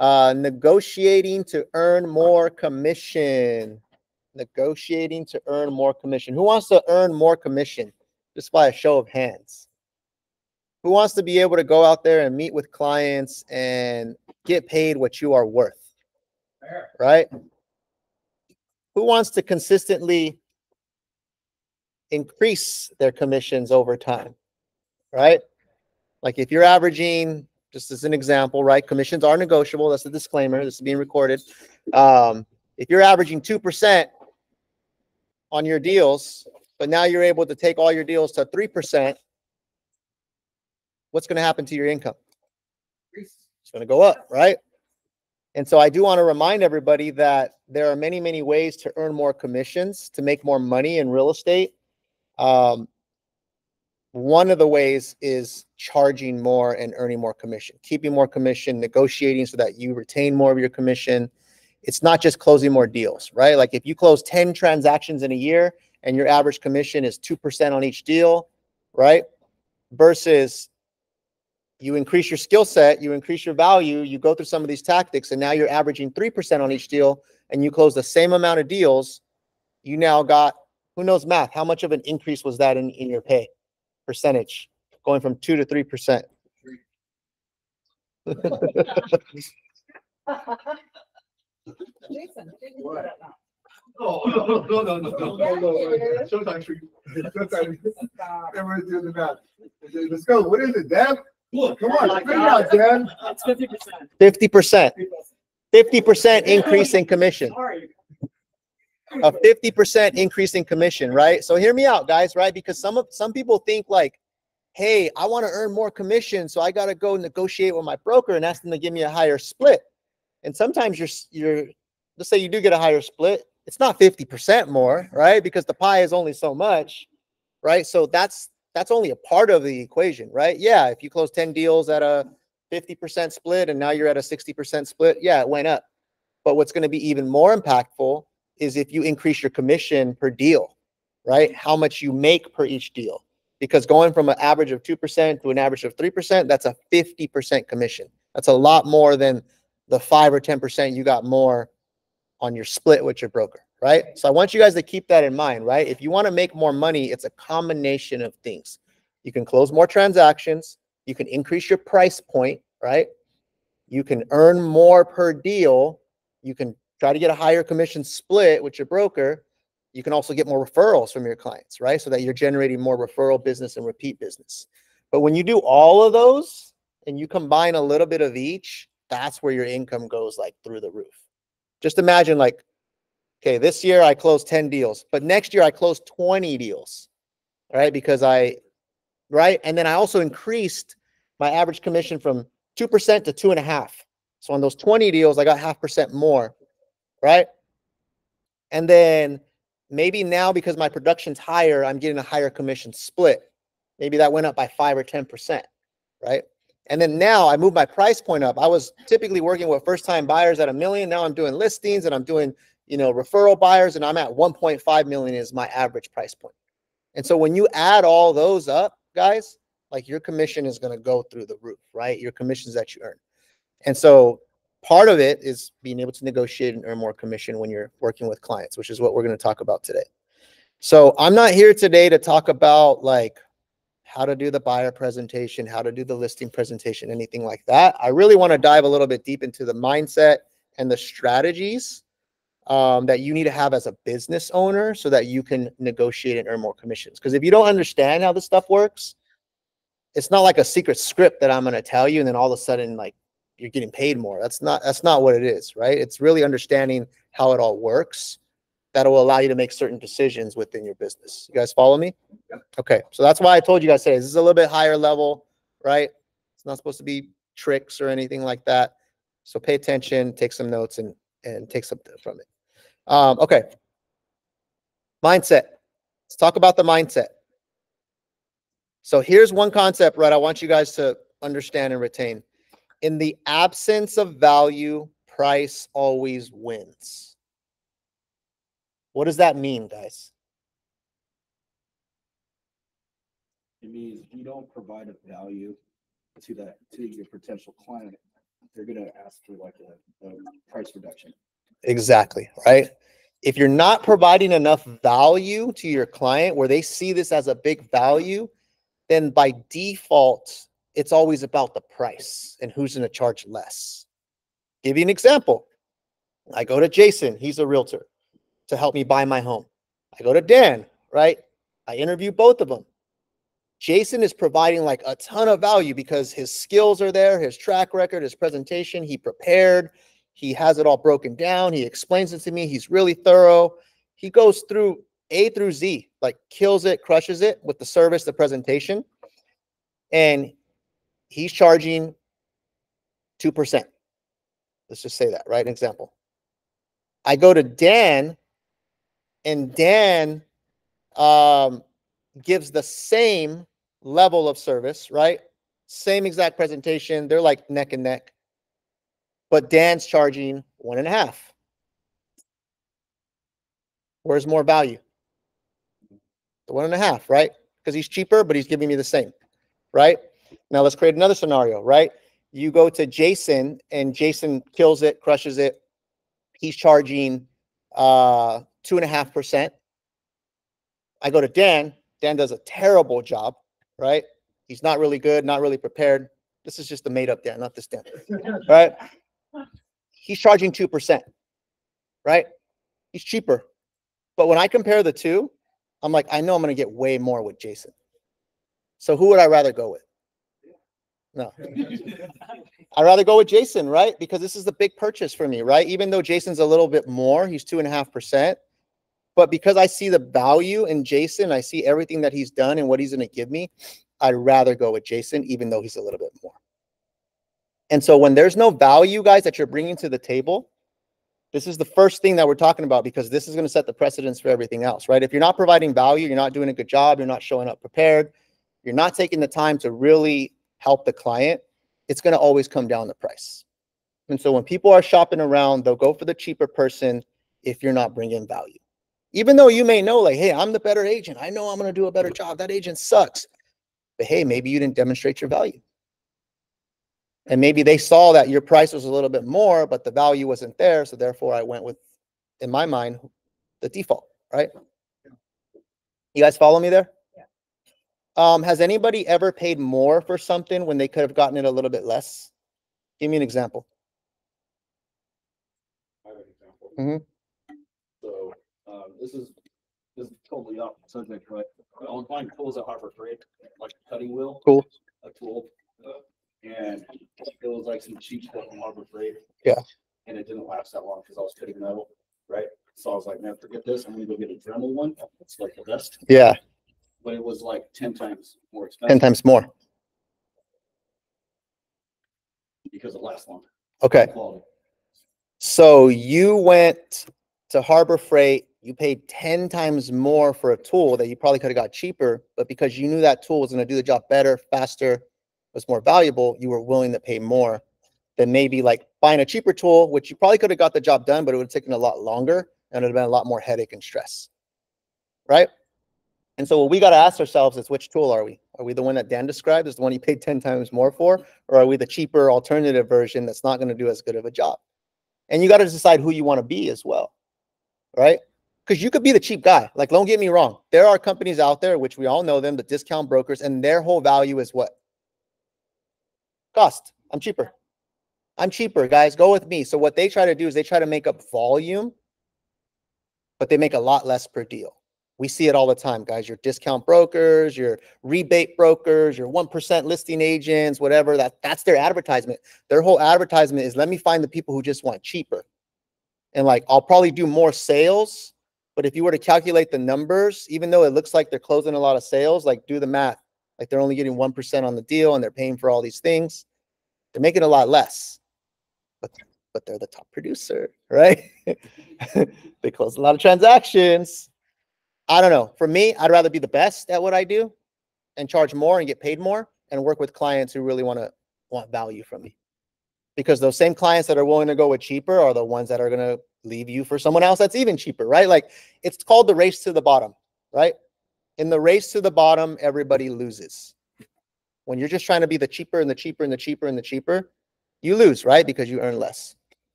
Uh, negotiating to earn more commission. Negotiating to earn more commission. Who wants to earn more commission? Just by a show of hands. Who wants to be able to go out there and meet with clients and get paid what you are worth? Right? Who wants to consistently increase their commissions over time? Right? Like if you're averaging, just as an example, right? Commissions are negotiable. That's the disclaimer. This is being recorded. Um, if you're averaging 2% on your deals, but now you're able to take all your deals to 3%, what's going to happen to your income? It's going to go up, right? And so I do want to remind everybody that there are many, many ways to earn more commissions, to make more money in real estate. Um, one of the ways is charging more and earning more commission, keeping more commission, negotiating so that you retain more of your commission. It's not just closing more deals, right? Like if you close 10 transactions in a year and your average commission is 2% on each deal, right? Versus you increase your skill set, you increase your value, you go through some of these tactics, and now you're averaging 3% on each deal, and you close the same amount of deals, you now got who knows math? How much of an increase was that in, in your pay percentage going from two to three percent? Jason, take it up now. No, no, no, no, no, no, no, no. Showtime treat. Showtime. Stop. Everyone's doing the math. Let's go. What is it, Dan? Look, Come on, figure it out, Dan. It's fifty percent. Fifty percent, fifty percent increase in commission. Sorry. A 50% increase in commission, right? So hear me out, guys, right? Because some of some people think like, hey, I want to earn more commission, so I got to go negotiate with my broker and ask them to give me a higher split. And sometimes you're you're let's say you do get a higher split, it's not 50% more, right? Because the pie is only so much, right? So that's that's only a part of the equation, right? Yeah, if you close 10 deals at a 50% split and now you're at a 60% split, yeah, it went up. But what's going to be even more impactful is if you increase your commission per deal, right? How much you make per each deal. Because going from an average of 2% to an average of 3%, that's a 50% commission. That's a lot more than the 5 or 10% you got more on your split with your broker, right? So I want you guys to keep that in mind, right? If you want to make more money, it's a combination of things. You can close more transactions, you can increase your price point, right? You can earn more per deal, you can try to get a higher commission split with your broker. You can also get more referrals from your clients, right? So that you're generating more referral business and repeat business. But when you do all of those and you combine a little bit of each, that's where your income goes like through the roof. Just imagine like, okay, this year I closed 10 deals, but next year I closed 20 deals, right? Because I, right? And then I also increased my average commission from 2% to two and a half. So on those 20 deals, I got half percent more right? And then maybe now because my production's higher, I'm getting a higher commission split. Maybe that went up by five or 10%, right? And then now I move my price point up. I was typically working with first time buyers at a million. Now I'm doing listings and I'm doing, you know, referral buyers and I'm at 1.5 million is my average price point. And so when you add all those up, guys, like your commission is going to go through the roof, right? Your commissions that you earn. And so part of it is being able to negotiate and earn more commission when you're working with clients, which is what we're going to talk about today. So I'm not here today to talk about like how to do the buyer presentation, how to do the listing presentation, anything like that. I really want to dive a little bit deep into the mindset and the strategies um, that you need to have as a business owner so that you can negotiate and earn more commissions. Because if you don't understand how this stuff works, it's not like a secret script that I'm going to tell you and then all of a sudden like you're getting paid more. That's not that's not what it is, right? It's really understanding how it all works that will allow you to make certain decisions within your business. You guys follow me? Yep. Okay, so that's why I told you guys today. This is a little bit higher level, right? It's not supposed to be tricks or anything like that. So pay attention, take some notes, and and take something from it. Um, okay, mindset. Let's talk about the mindset. So here's one concept, right? I want you guys to understand and retain in the absence of value, price always wins. What does that mean, guys? It means if you don't provide a value to that to your potential client, they're gonna ask for like a, a price reduction. Exactly, right? If you're not providing enough value to your client where they see this as a big value, then by default, it's always about the price and who's going to charge less. Give you an example. I go to Jason, he's a realtor, to help me buy my home. I go to Dan, right? I interview both of them. Jason is providing like a ton of value because his skills are there, his track record, his presentation, he prepared, he has it all broken down. He explains it to me. He's really thorough. He goes through A through Z, like kills it, crushes it with the service, the presentation. And he's charging 2%. Let's just say that, right? An example. I go to Dan, and Dan um, gives the same level of service, right? Same exact presentation. They're like neck and neck but Dan's charging one and a half. Where's more value? The one and a half, right? Because he's cheaper, but he's giving me the same, right? Now let's create another scenario, right? You go to Jason and Jason kills it, crushes it. He's charging uh, two and a half percent. I go to Dan. Dan does a terrible job, right? He's not really good, not really prepared. This is just the made up Dan, not this Dan, right? he's charging 2%, right? He's cheaper. But when I compare the two, I'm like, I know I'm going to get way more with Jason. So who would I rather go with? No. I'd rather go with Jason, right? Because this is the big purchase for me, right? Even though Jason's a little bit more, he's two and a half percent. But because I see the value in Jason, I see everything that he's done and what he's going to give me, I'd rather go with Jason, even though he's a little bit more. And so when there's no value, guys, that you're bringing to the table, this is the first thing that we're talking about because this is going to set the precedence for everything else, right? If you're not providing value, you're not doing a good job, you're not showing up prepared, you're not taking the time to really help the client, it's going to always come down the price. And so when people are shopping around, they'll go for the cheaper person if you're not bringing value. Even though you may know, like, hey, I'm the better agent. I know I'm going to do a better job. That agent sucks. But hey, maybe you didn't demonstrate your value. And maybe they saw that your price was a little bit more, but the value wasn't there. So therefore, I went with, in my mind, the default, right? You guys follow me there? Um, has anybody ever paid more for something when they could have gotten it a little bit less? Give me an example. I have an example. Mhm. So, um, this is, this is totally off subject, right? I was buying tools at Harbor Freight, like a cutting wheel. Cool. A tool. uh, And it was like some cheap stuff from Harbor Freight. Yeah. And it didn't last that long because I was cutting metal, right? So I was like, man, forget this. I'm gonna go get a Dremel one. It's like the best, Yeah, but it was like ten times more expensive 10 times more. because it lasts longer. Okay. Quality. So you went to Harbor Freight, you paid 10 times more for a tool that you probably could have got cheaper, but because you knew that tool was going to do the job better, faster, was more valuable, you were willing to pay more than maybe like buying a cheaper tool, which you probably could have got the job done, but it would have taken a lot longer and it would have been a lot more headache and stress. Right? And so what we got to ask ourselves is which tool are we? Are we the one that Dan described as the one you paid 10 times more for? Or are we the cheaper alternative version that's not going to do as good of a job? And you got to decide who you want to be as well. Right? Because you could be the cheap guy. Like, don't get me wrong. There are companies out there, which we all know them, the discount brokers, and their whole value is what? Cost. I'm cheaper. I'm cheaper, guys. Go with me. So what they try to do is they try to make up volume, but they make a lot less per deal. We see it all the time, guys. Your discount brokers, your rebate brokers, your 1% listing agents, whatever, that that's their advertisement. Their whole advertisement is let me find the people who just want cheaper. And like I'll probably do more sales, but if you were to calculate the numbers, even though it looks like they're closing a lot of sales, like do the math. Like they're only getting 1% on the deal and they're paying for all these things. They're making a lot less. But but they're the top producer, right? they close a lot of transactions. I don't know. For me, I'd rather be the best at what I do and charge more and get paid more and work with clients who really want to want value from me. Because those same clients that are willing to go with cheaper are the ones that are going to leave you for someone else that's even cheaper, right? Like it's called the race to the bottom, right? In the race to the bottom, everybody loses. When you're just trying to be the cheaper and the cheaper and the cheaper and the cheaper, You lose, right? Because you earn less.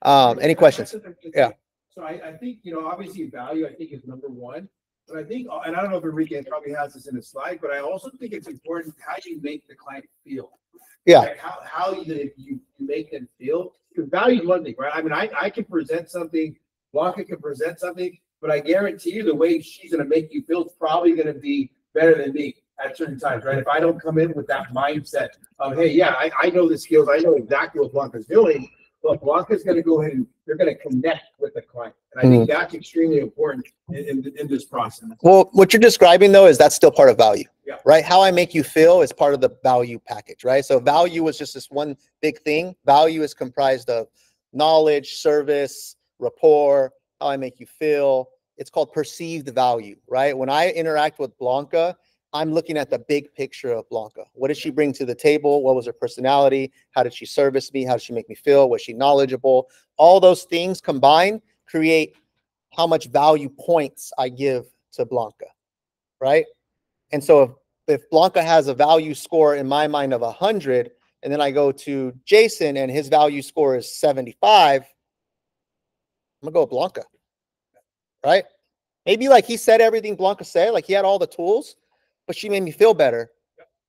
Um, any questions? Yeah. So I, I think, you know, obviously value, I think is number one. But I think, and I don't know if Enrique probably has this in his slide, but I also think it's important how you make the client feel. Yeah. Like how, how you, you make them feel. Because value is one thing, right? I mean, I, I can present something, Blanca can present something, but I guarantee you the way she's gonna make you feel is probably gonna be better than me at certain times, right? If I don't come in with that mindset of, hey, yeah, I, I know the skills, I know exactly what Blanca's doing, but Blanca's gonna go ahead and they're gonna connect with the client. And I think hmm. that's extremely important in, in, in this process. Well, what you're describing though is that's still part of value, Yeah. right? How I make you feel is part of the value package, right? So value is just this one big thing. Value is comprised of knowledge, service, rapport, how I make you feel. It's called perceived value, right? When I interact with Blanca, I'm looking at the big picture of Blanca. What did she bring to the table? What was her personality? How did she service me? How did she make me feel? Was she knowledgeable? All those things combined create how much value points I give to Blanca, right? And so if, if Blanca has a value score in my mind of 100, and then I go to Jason and his value score is 75, I'm gonna go with Blanca, right? Maybe like he said everything Blanca said, like he had all the tools, but she made me feel better,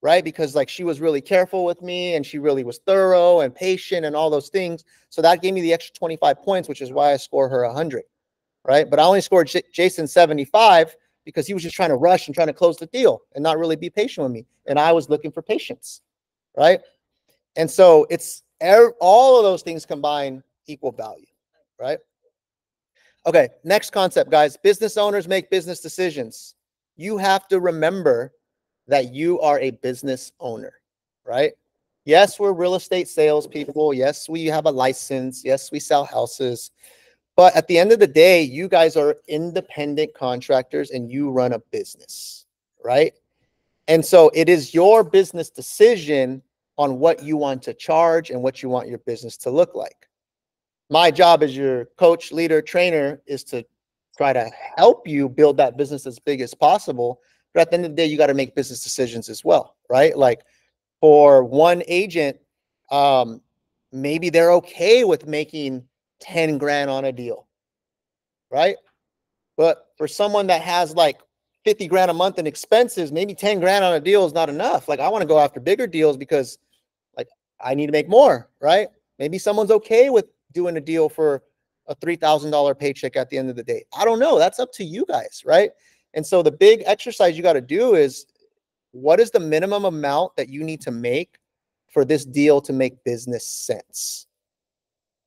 right? Because like she was really careful with me and she really was thorough and patient and all those things. So that gave me the extra 25 points, which is why I score her 100, right? But I only scored J- Jason 75 because he was just trying to rush and trying to close the deal and not really be patient with me. And I was looking for patience, right? And so it's er- all of those things combine equal value, right? Okay, next concept, guys. Business owners make business decisions. You have to remember that you are a business owner, right? Yes, we're real estate salespeople. Yes, we have a license. Yes, we sell houses. But at the end of the day, you guys are independent contractors and you run a business, right? And so it is your business decision on what you want to charge and what you want your business to look like. My job as your coach, leader, trainer is to try to help you build that business as big as possible. But at the end of the day, you got to make business decisions as well, right? Like for one agent, um, maybe they're okay with making 10 grand on a deal, right? But for someone that has like 50 grand a month in expenses, maybe 10 grand on a deal is not enough. Like I want to go after bigger deals because like I need to make more, right? Maybe someone's okay with doing a deal for a $3,000 paycheck at the end of the day. I don't know. That's up to you guys, right? And so the big exercise you got to do is what is the minimum amount that you need to make for this deal to make business sense?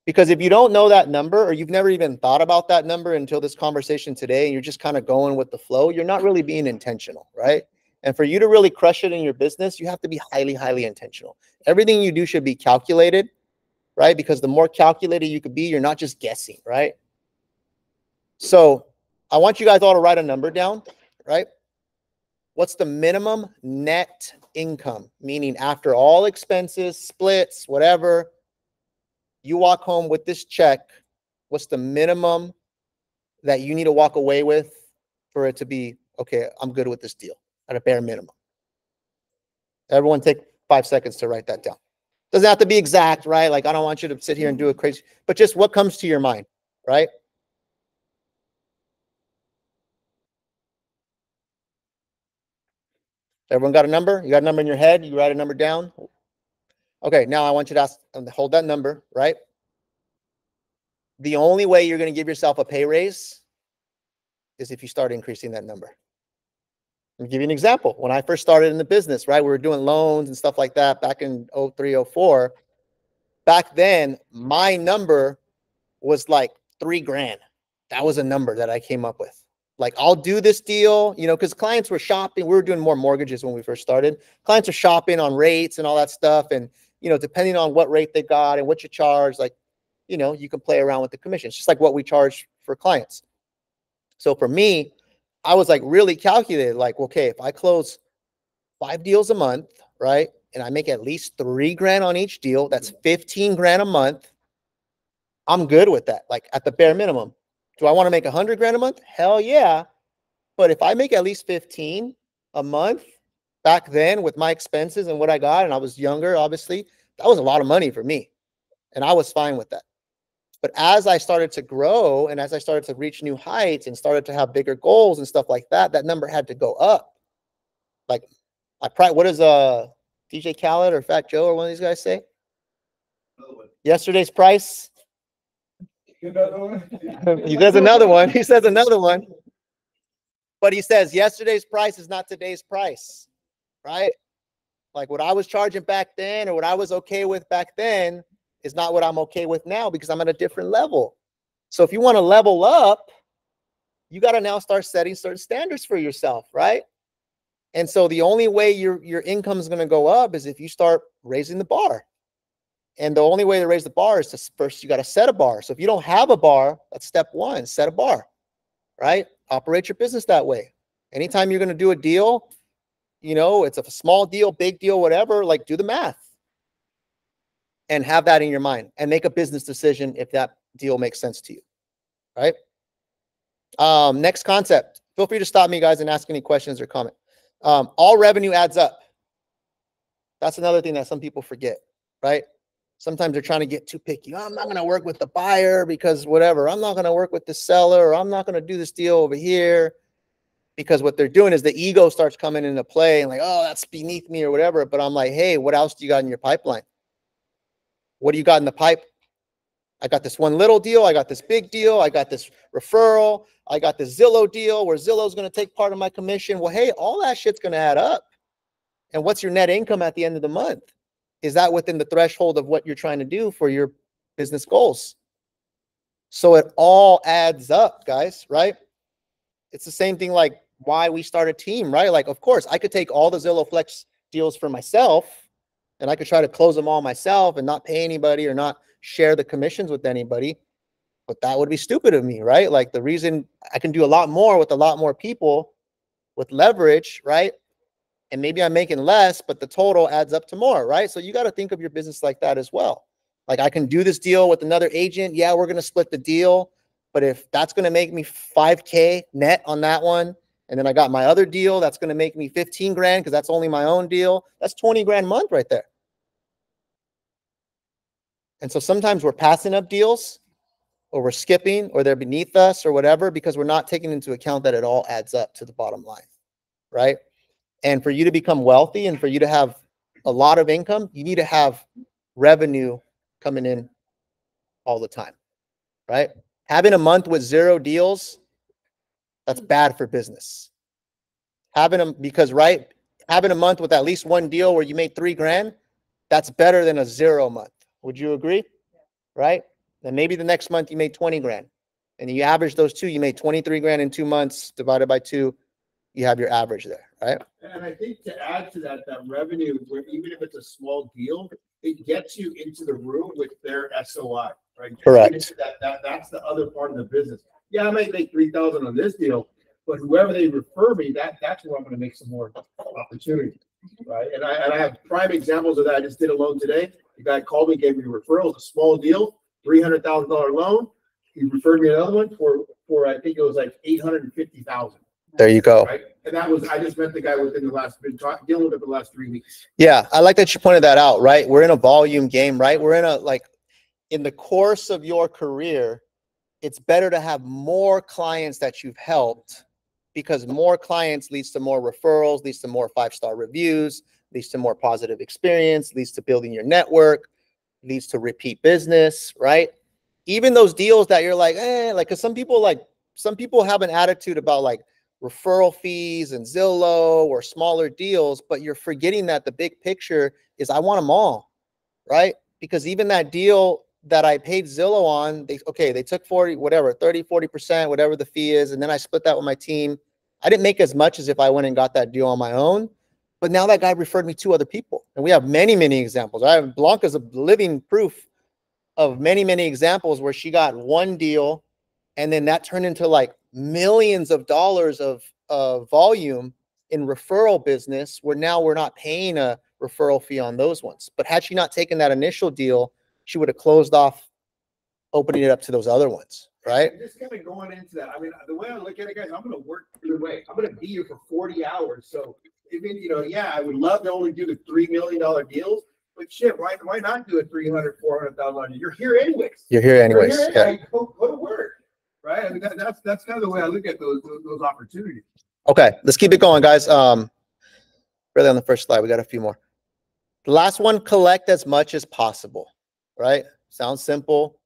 Because if you don't know that number or you've never even thought about that number until this conversation today and you're just kind of going with the flow, you're not really being intentional, right? And for you to really crush it in your business, you have to be highly, highly intentional. Everything you do should be calculated, right? Because the more calculated you could be, you're not just guessing, right? So I want you guys all to write a number down, right? What's the minimum net income? Meaning after all expenses, splits, whatever, you walk home with this check. What's the minimum that you need to walk away with for it to be okay? I'm good with this deal at a bare minimum. Everyone take five seconds to write that down. Doesn't have to be exact, right? Like I don't want you to sit here and do it crazy, but just what comes to your mind, right? Everyone got a number? You got a number in your head? You write a number down? Okay, now I want you to ask, um, hold that number, right? The only way you're going to give yourself a pay raise is if you start increasing that number. Me give you an example. When I first started in the business, right, we were doing loans and stuff like that back in 03, 04. Back then, my number was like three grand. That was a number that I came up with. Like, I'll do this deal, you know, because clients were shopping. We were doing more mortgages when we first started. Clients are shopping on rates and all that stuff. And, you know, depending on what rate they got and what you charge, like, you know, you can play around with the commissions, just like what we charge for clients. So for me, I was like really calculated, like, okay, if I close five deals a month, right? And I make at least three grand on each deal, that's mm-hmm. 15 grand a month. I'm good with that, like at the bare minimum. Do I want to make a hundred grand a month? Hell yeah. But if I make at least 15 a month back then with my expenses and what I got, and I was younger, obviously, That was a lot of money for me. And I was fine with that. But as I started to grow and as I started to reach new heights and started to have bigger goals and stuff like that, that number had to go up. Like I probably what does uh DJ Khaled or Fat Joe or one of these guys say? Yesterday's price. he says another one. He says another one. But he says yesterday's price is not today's price, right? Like what I was charging back then or what I was okay with back then is not what I'm okay with now because I'm at a different level. So if you want to level up, you got to now start setting certain standards for yourself, right? And so the only way your your income is going to go up is if you start raising the bar. And the only way to raise the bar is to first you got to set a bar. So if you don't have a bar, that's step one, set a bar, right? Operate your business that way. Anytime you're going to do a deal, you know, it's a small deal, big deal, whatever, like do the math and have that in your mind and make a business decision if that deal makes sense to you. Right. Um, next concept. Feel free to stop me, guys, and ask any questions or comment. Um, all revenue adds up. That's another thing that some people forget, right? Sometimes they're trying to get too picky. Oh, I'm not going to work with the buyer because whatever. I'm not going to work with the seller, or I'm not going to do this deal over here because what they're doing is the ego starts coming into play and like, oh, that's beneath me or whatever. But I'm like, hey, what else do you got in your pipeline? What do you got in the pipe? I got this one little deal. I got this big deal. I got this referral. I got this Zillow deal where Zillow's going to take part of my commission. Well, hey, all that shit's going to add up. And what's your net income at the end of the month? Is that within the threshold of what you're trying to do for your business goals? So it all adds up, guys, right? It's the same thing like why we start a team, right? Like, of course, I could take all the Zillow Flex deals for myself and I could try to close them all myself and not pay anybody or not share the commissions with anybody. But that would be stupid of me, right? Like the reason I can do a lot more with a lot more people with leverage, right? And maybe I'm making less, but the total adds up to more, right? So you got to think of your business like that as well. Like I can do this deal with another agent. Yeah, we're going to split the deal. But if that's going to make me 5K net on that one, and then I got my other deal that's going to make me 15 grand because that's only my own deal. That's 20 grand month right there. And so sometimes we're passing up deals or we're skipping or they're beneath us or whatever because we're not taking into account that it all adds up to the bottom line. Right. And for you to become wealthy and for you to have a lot of income, you need to have revenue coming in all the time. Right. Having a month with zero deals that's mm. bad for business. Having them because right, having a month with at least one deal where you made three grand, that's better than a zero month. Would you agree? Right? Then maybe the next month you made 20 grand. And you average those two, you made 23 grand in two months divided by two, you have your average there, right? And I think to add to that, that revenue, where even if it's a small deal, it gets you into the room with their SOI, right? Correct. That, that, that's the other part of the business yeah, I might make three thousand on this deal, but whoever they refer me, that that's where I'm gonna make some more opportunity. Right? And I and I have prime examples of that. I just did a loan today. The guy called me, gave me a referral, it's a small deal, three hundred thousand dollar loan. He referred me another one for for I think it was like eight hundred and fifty thousand. There you go. Right? And that was I just met the guy within the last been dealing with it for the last three weeks. Yeah, I like that you pointed that out, right? We're in a volume game, right? We're in a like in the course of your career, it's better to have more clients that you've helped because more clients leads to more referrals, leads to more five star reviews, leads to more positive experience, leads to building your network, leads to repeat business, right? Even those deals that you're like, eh, like, cause some people like, some people have an attitude about like referral fees and Zillow or smaller deals, but you're forgetting that the big picture is I want them all, right? Because even that deal that I paid Zillow on, they okay, they took 40, whatever, 30, 40%, whatever the fee is, and then I split that with my team. I didn't make as much as if I went and got that deal on my own. But now that guy referred me to other people. And we have many, many examples. I have Blanca's a living proof of many, many examples where she got one deal and then that turned into like millions of dollars of, of volume in referral business where now we're not paying a referral fee on those ones. But had she not taken that initial deal, she would have closed off opening it up to those other ones, right? Just kind of going into that. I mean, the way I look at it, guys, I'm going to work either way. I'm going to be here for 40 hours. So, even, you know, yeah, I would love to only do the $3 million deals, But shit, why, why not do a three hundred, four hundred thousand dollars? You're here anyways. You're here You're anyways. here Yeah. Go, go to work, right? I mean, that, that's, that's kind of the way I look at those, those, those opportunities. Okay, let's keep it going, guys. Um, really on the first slide, we got a few more. The last one, collect as much as possible, right? Sounds simple.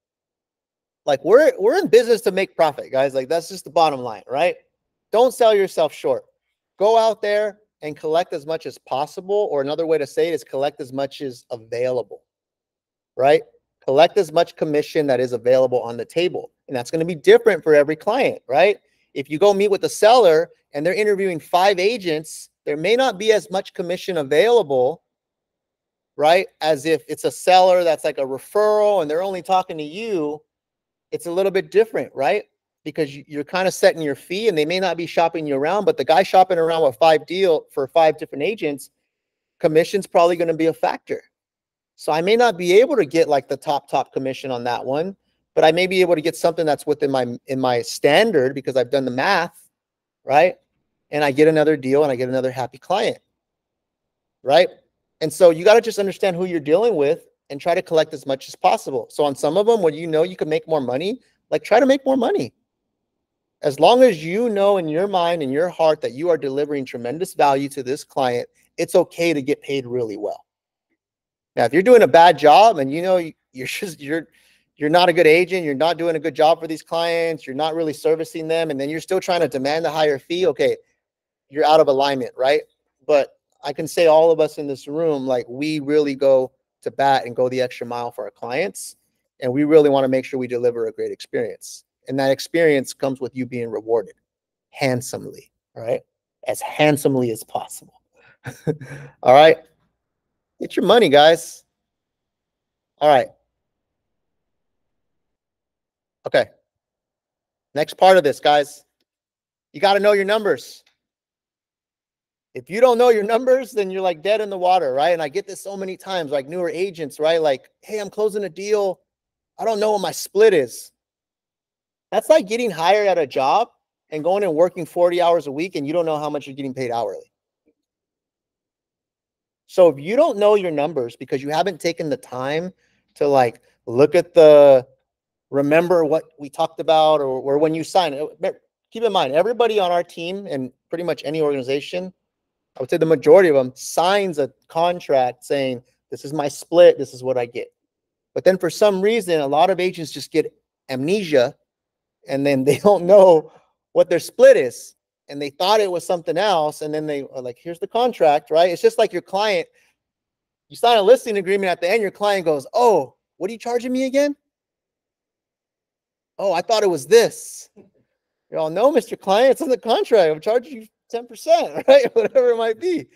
Like we're we're in business to make profit, guys. Like that's just the bottom line, right? Don't sell yourself short. Go out there and collect as much as possible, or another way to say it is collect as much as available, right? Collect as much commission that is available on the table. And that's going to be different for every client, right? If you go meet with the seller and they're interviewing five agents, there may not be as much commission available, right? As if it's a seller that's like a referral and they're only talking to you. It's a little bit different, right? Because you- you're kind of setting your fee and they may not be shopping you around, but the guy shopping around with five deal for five different agents, commission's probably going to be a factor. So I may not be able to get like the top top commission on that one, but I may be able to get something that's within my in my standard because I've done the math, right? And I get another deal and I get another happy client. Right? And so you got to just understand who you're dealing with and try to collect as much as possible. So on some of them when you know you can make more money, like try to make more money. As long as you know in your mind and your heart that you are delivering tremendous value to this client, it's okay to get paid really well. Now, if you're doing a bad job and you know you- you're just you're you're not a good agent, you're not doing a good job for these clients, you're not really servicing them, and then you're still trying to demand a higher fee, okay, you're out of alignment, right? But I can say all of us in this room, like we really go to bat and go the extra mile for our clients, and we really want to make sure we deliver a great experience. And that experience comes with you being rewarded handsomely, right? As handsomely as possible. all right? Get your money, guys. All right. Okay. Next part of this, guys. You got to know your numbers. If you don't know your numbers, then you're like dead in the water, right? And I get this so many times, like newer agents, right? Like, hey, I'm closing a deal. I don't know what my split is. That's like getting hired at a job and going and working 40 hours a week and you don't know how much you're getting paid hourly. So if you don't know your numbers because you haven't taken the time to like look at the remember what we talked about or, or when you sign it keep in mind everybody on our team and pretty much any organization i would say the majority of them signs a contract saying this is my split this is what i get. But then for some reason a lot of agents just get amnesia and then they don't know what their split is and they thought it was something else and then they are like here's the contract right? It's just like your client you sign a listing agreement at the end your client goes oh what are you charging me again? Oh i thought it was this. You all know mr client it's in the contract i'm charging you 10% right whatever it might be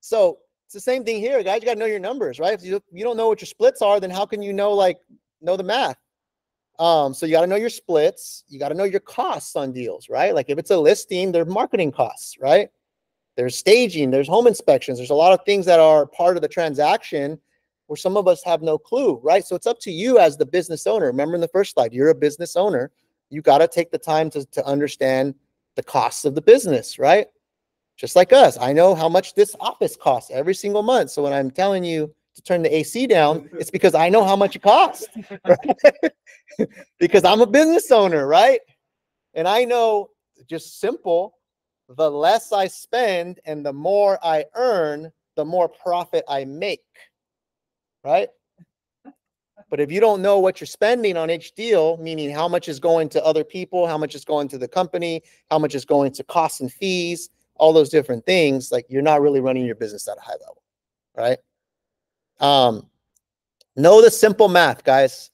so it's the same thing here guys you got to know your numbers right if you, you don't know what your splits are then how can you know like know the math um, so you got to know your splits. You got to know your costs on deals, right? Like if it's a listing, there's marketing costs, right? There's staging, there's home inspections, there's a lot of things that are part of the transaction where some of us have no clue, right? So it's up to you as the business owner. Remember in the first slide, you're a business owner. You got to take the time to, to understand the costs of the business, right? Just like us, I know how much this office costs every single month. So when I'm telling you to turn the AC down, it's because I know how much it costs, right? because I'm a business owner, right? And I know just simple, the less I spend and the more I earn, the more profit I make, right? But if you don't know what you're spending on each deal, meaning how much is going to other people, how much is going to the company, how much is going to costs and fees, all those different things, like you're not really running your business at a high level, right? Um, know the simple math, guys.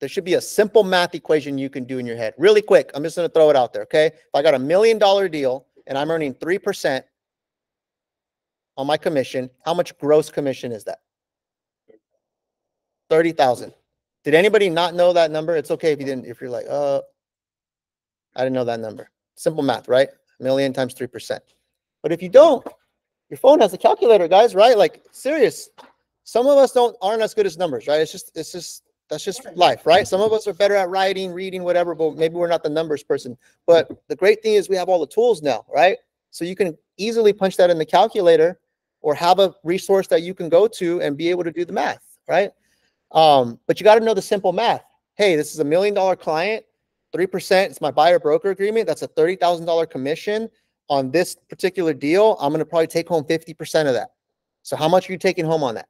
There should be a simple math equation you can do in your head. Really quick, I'm just going to throw it out there, okay? If I got a million dollar deal and I'm earning 3% on my commission, how much gross commission is that? 30,000. Did anybody not know that number? It's okay if you didn't, if you're like, uh, I didn't know that number. Simple math, right? A million times 3%. But if you don't, your phone has a calculator, guys, right? Like serious. Some of us don't aren't as good as numbers, right? It's just it's just that's just life, right? Some of us are better at writing, reading, whatever, but maybe we're not the numbers person. But the great thing is we have all the tools now, right? So you can easily punch that in the calculator or have a resource that you can go to and be able to do the math, right? Um, but you got to know the simple math. Hey, this is a million dollar client, 3% is my buyer broker agreement. That's a $30,000 commission on this particular deal. I'm going to probably take home 50% of that. So how much are you taking home on that?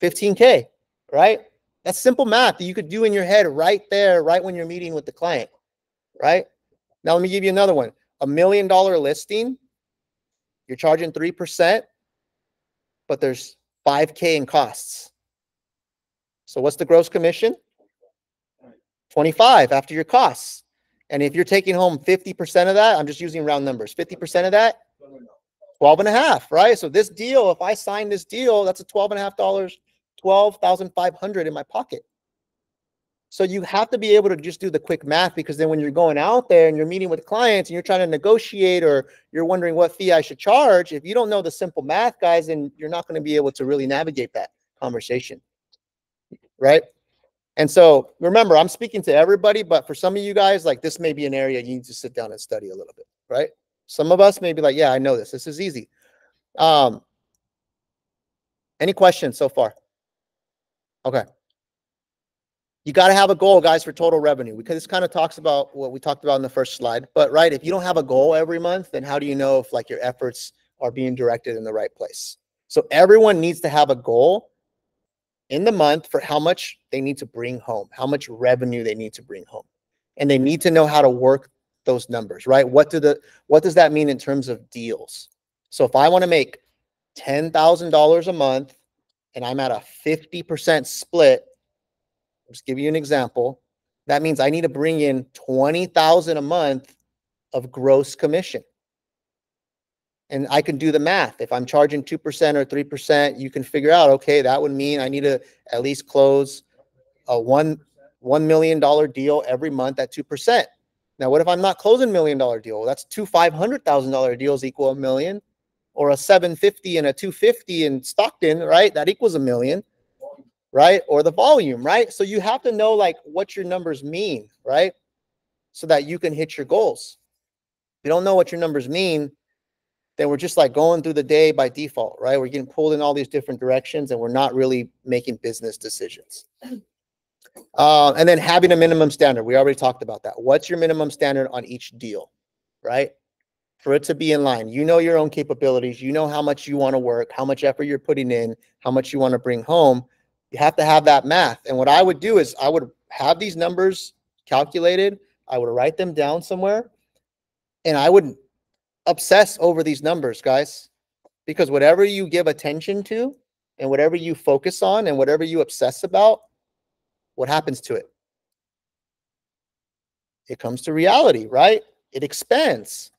15K, right? That's simple math that you could do in your head right there, right when you're meeting with the client, right? Now, let me give you another one. A million dollar listing, you're charging 3%, but there's 5K in costs. So what's the gross commission? 25 after your costs. And if you're taking home 50% of that, I'm just using round numbers, 50% of that, 12 and a half, right? So this deal, if I sign this deal, that's a 12 and a half dollars, 12,500 in my pocket. So you have to be able to just do the quick math because then when you're going out there and you're meeting with clients and you're trying to negotiate or you're wondering what fee I should charge, if you don't know the simple math, guys, then you're not going to be able to really navigate that conversation. Right? And so remember, I'm speaking to everybody, but for some of you guys, like this may be an area you need to sit down and study a little bit, right? Some of us may be like, yeah, I know this. This is easy. Um, any questions so far? Okay. You got to have a goal, guys, for total revenue because this kind of talks about what we talked about in the first slide. But right, if you don't have a goal every month, then how do you know if like your efforts are being directed in the right place? So everyone needs to have a goal in the month for how much they need to bring home, how much revenue they need to bring home. And they need to know how to work those numbers, right? What do the what does that mean in terms of deals? So if I want to make $10,000 a month and I'm at a 50% split, just give you an example. That means I need to bring in 20,000 a month of gross commission and I can do the math. If I'm charging 2% or 3%, you can figure out, okay, that would mean I need to at least close a one, $1 million deal every month at 2%. Now, what if I'm not closing million dollar deal? Well, that's two $500,000 deals equal a million or a 750 and a 250 in Stockton, right? That equals a million, right? Or the volume, right? So you have to know like what your numbers mean, right? So that you can hit your goals. If you don't know what your numbers mean, then we're just like going through the day by default, right? We're getting pulled in all these different directions and we're not really making business decisions. Uh, and then having a minimum standard. We already talked about that. What's your minimum standard on each deal, right? For it to be in line. You know your own capabilities. You know how much you want to work, how much effort you're putting in, how much you want to bring home. You have to have that math. And what I would do is I would have these numbers calculated. I would write them down somewhere and I would obsess over these numbers, guys, because whatever you give attention to and whatever you focus on and whatever you obsess about, what happens to it? It comes to reality, right? It expands.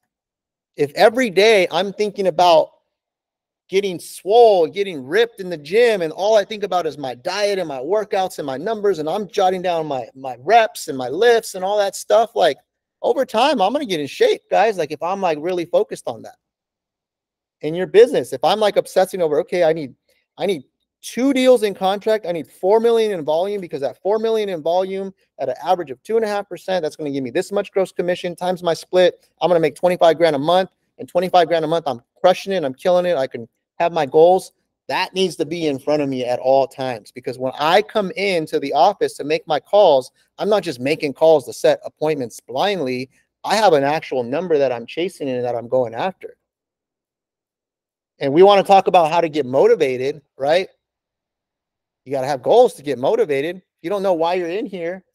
If every day I'm thinking about getting swole, getting ripped in the gym, and all I think about is my diet and my workouts and my numbers, and I'm jotting down my my reps and my lifts and all that stuff, like over time, I'm going to get in shape, guys. Like if I'm like really focused on that in your business, if I'm like obsessing over, okay, I need, I need two deals in contract. I need 4 million in volume because that 4 million in volume at an average of two and a half percent, that's going to give me this much gross commission times my split. I'm going to make 25 grand a month and 25 grand a month. I'm crushing it. I'm killing it. I can have my goals. That needs to be in front of me at all times because when I come into the office to make my calls, I'm not just making calls to set appointments blindly. I have an actual number that I'm chasing and that I'm going after. And we want to talk about how to get motivated, right? You got to have goals to get motivated. You don't know why you're in here.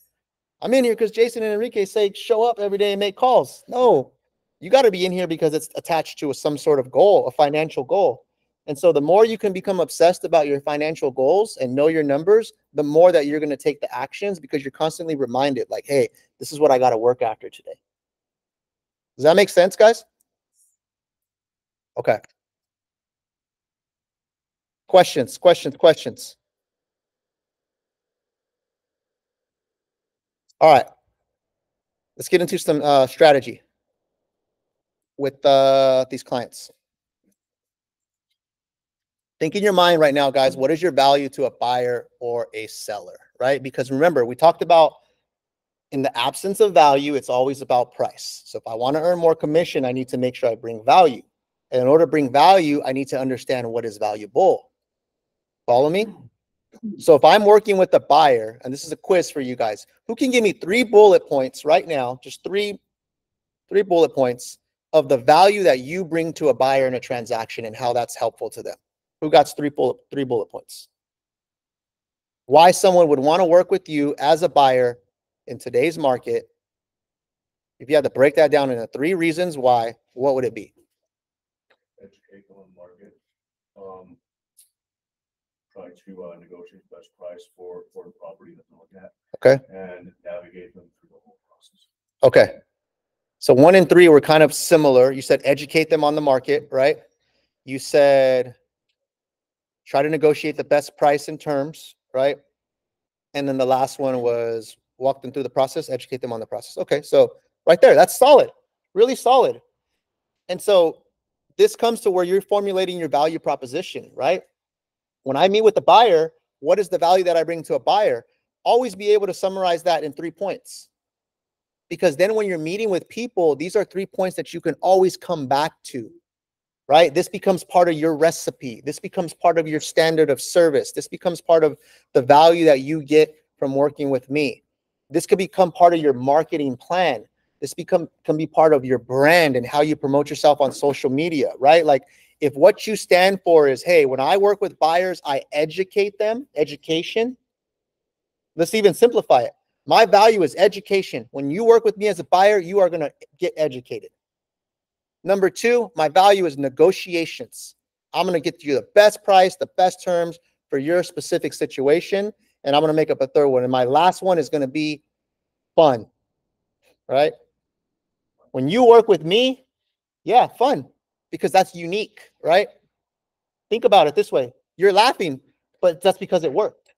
I'm in here because Jason and Enrique say show up every day and make calls. No, you got to be in here because it's attached to a, some sort of goal, a financial goal. And so the more you can become obsessed about your financial goals and know your numbers, the more that you're going to take the actions because you're constantly reminded like, hey, this is what I got to work after today. Does that make sense, guys? Okay. Questions, questions, questions. All right. Let's get into some uh, strategy with uh, these clients think in your mind right now, guys, what is your value to a buyer or a seller, right? Because remember, we talked about in the absence of value, it's always about price. So if I want to earn more commission, I need to make sure I bring value. And in order to bring value, I need to understand what is valuable. Follow me? So if I'm working with a buyer, and this is a quiz for you guys, who can give me three bullet points right now, just three, three bullet points of the value that you bring to a buyer in a transaction and how that's helpful to them? Who got three bullet, three bullet points? Why someone would want to work with you as a buyer in today's market. If you had to break that down into three reasons why, what would it be? educate them on the market. Um. Try to uh, negotiate the best price for, for the property that they're looking at. Okay. And navigate them through the whole process. Okay. So one and three were kind of similar. You said educate them on the market, right? You said try to negotiate the best price and terms, right? And then the last one was walk them through the process, educate them on the process. Okay, so right there, that's solid, really solid. And so this comes to where you're formulating your value proposition, right? When I meet with the buyer, what is the value that I bring to a buyer? Always be able to summarize that in three points. Because then when you're meeting with people, these are three points that you can always come back to, right? This becomes part of your recipe. This becomes part of your standard of service. This becomes part of the value that you get from working with me. This could become part of your marketing plan. This become can be part of your brand and how you promote yourself on social media, right? Like if what you stand for is, hey, when I work with buyers, I educate them, education. Let's even simplify it. My value is education. When you work with me as a buyer, you are going to get educated. Number two, my value is negotiations. I'm going to get you the best price, the best terms for your specific situation. And I'm going to make up a third one. And my last one is going to be fun, right? When you work with me, yeah, fun, because that's unique, right? Think about it this way you're laughing, but that's because it worked,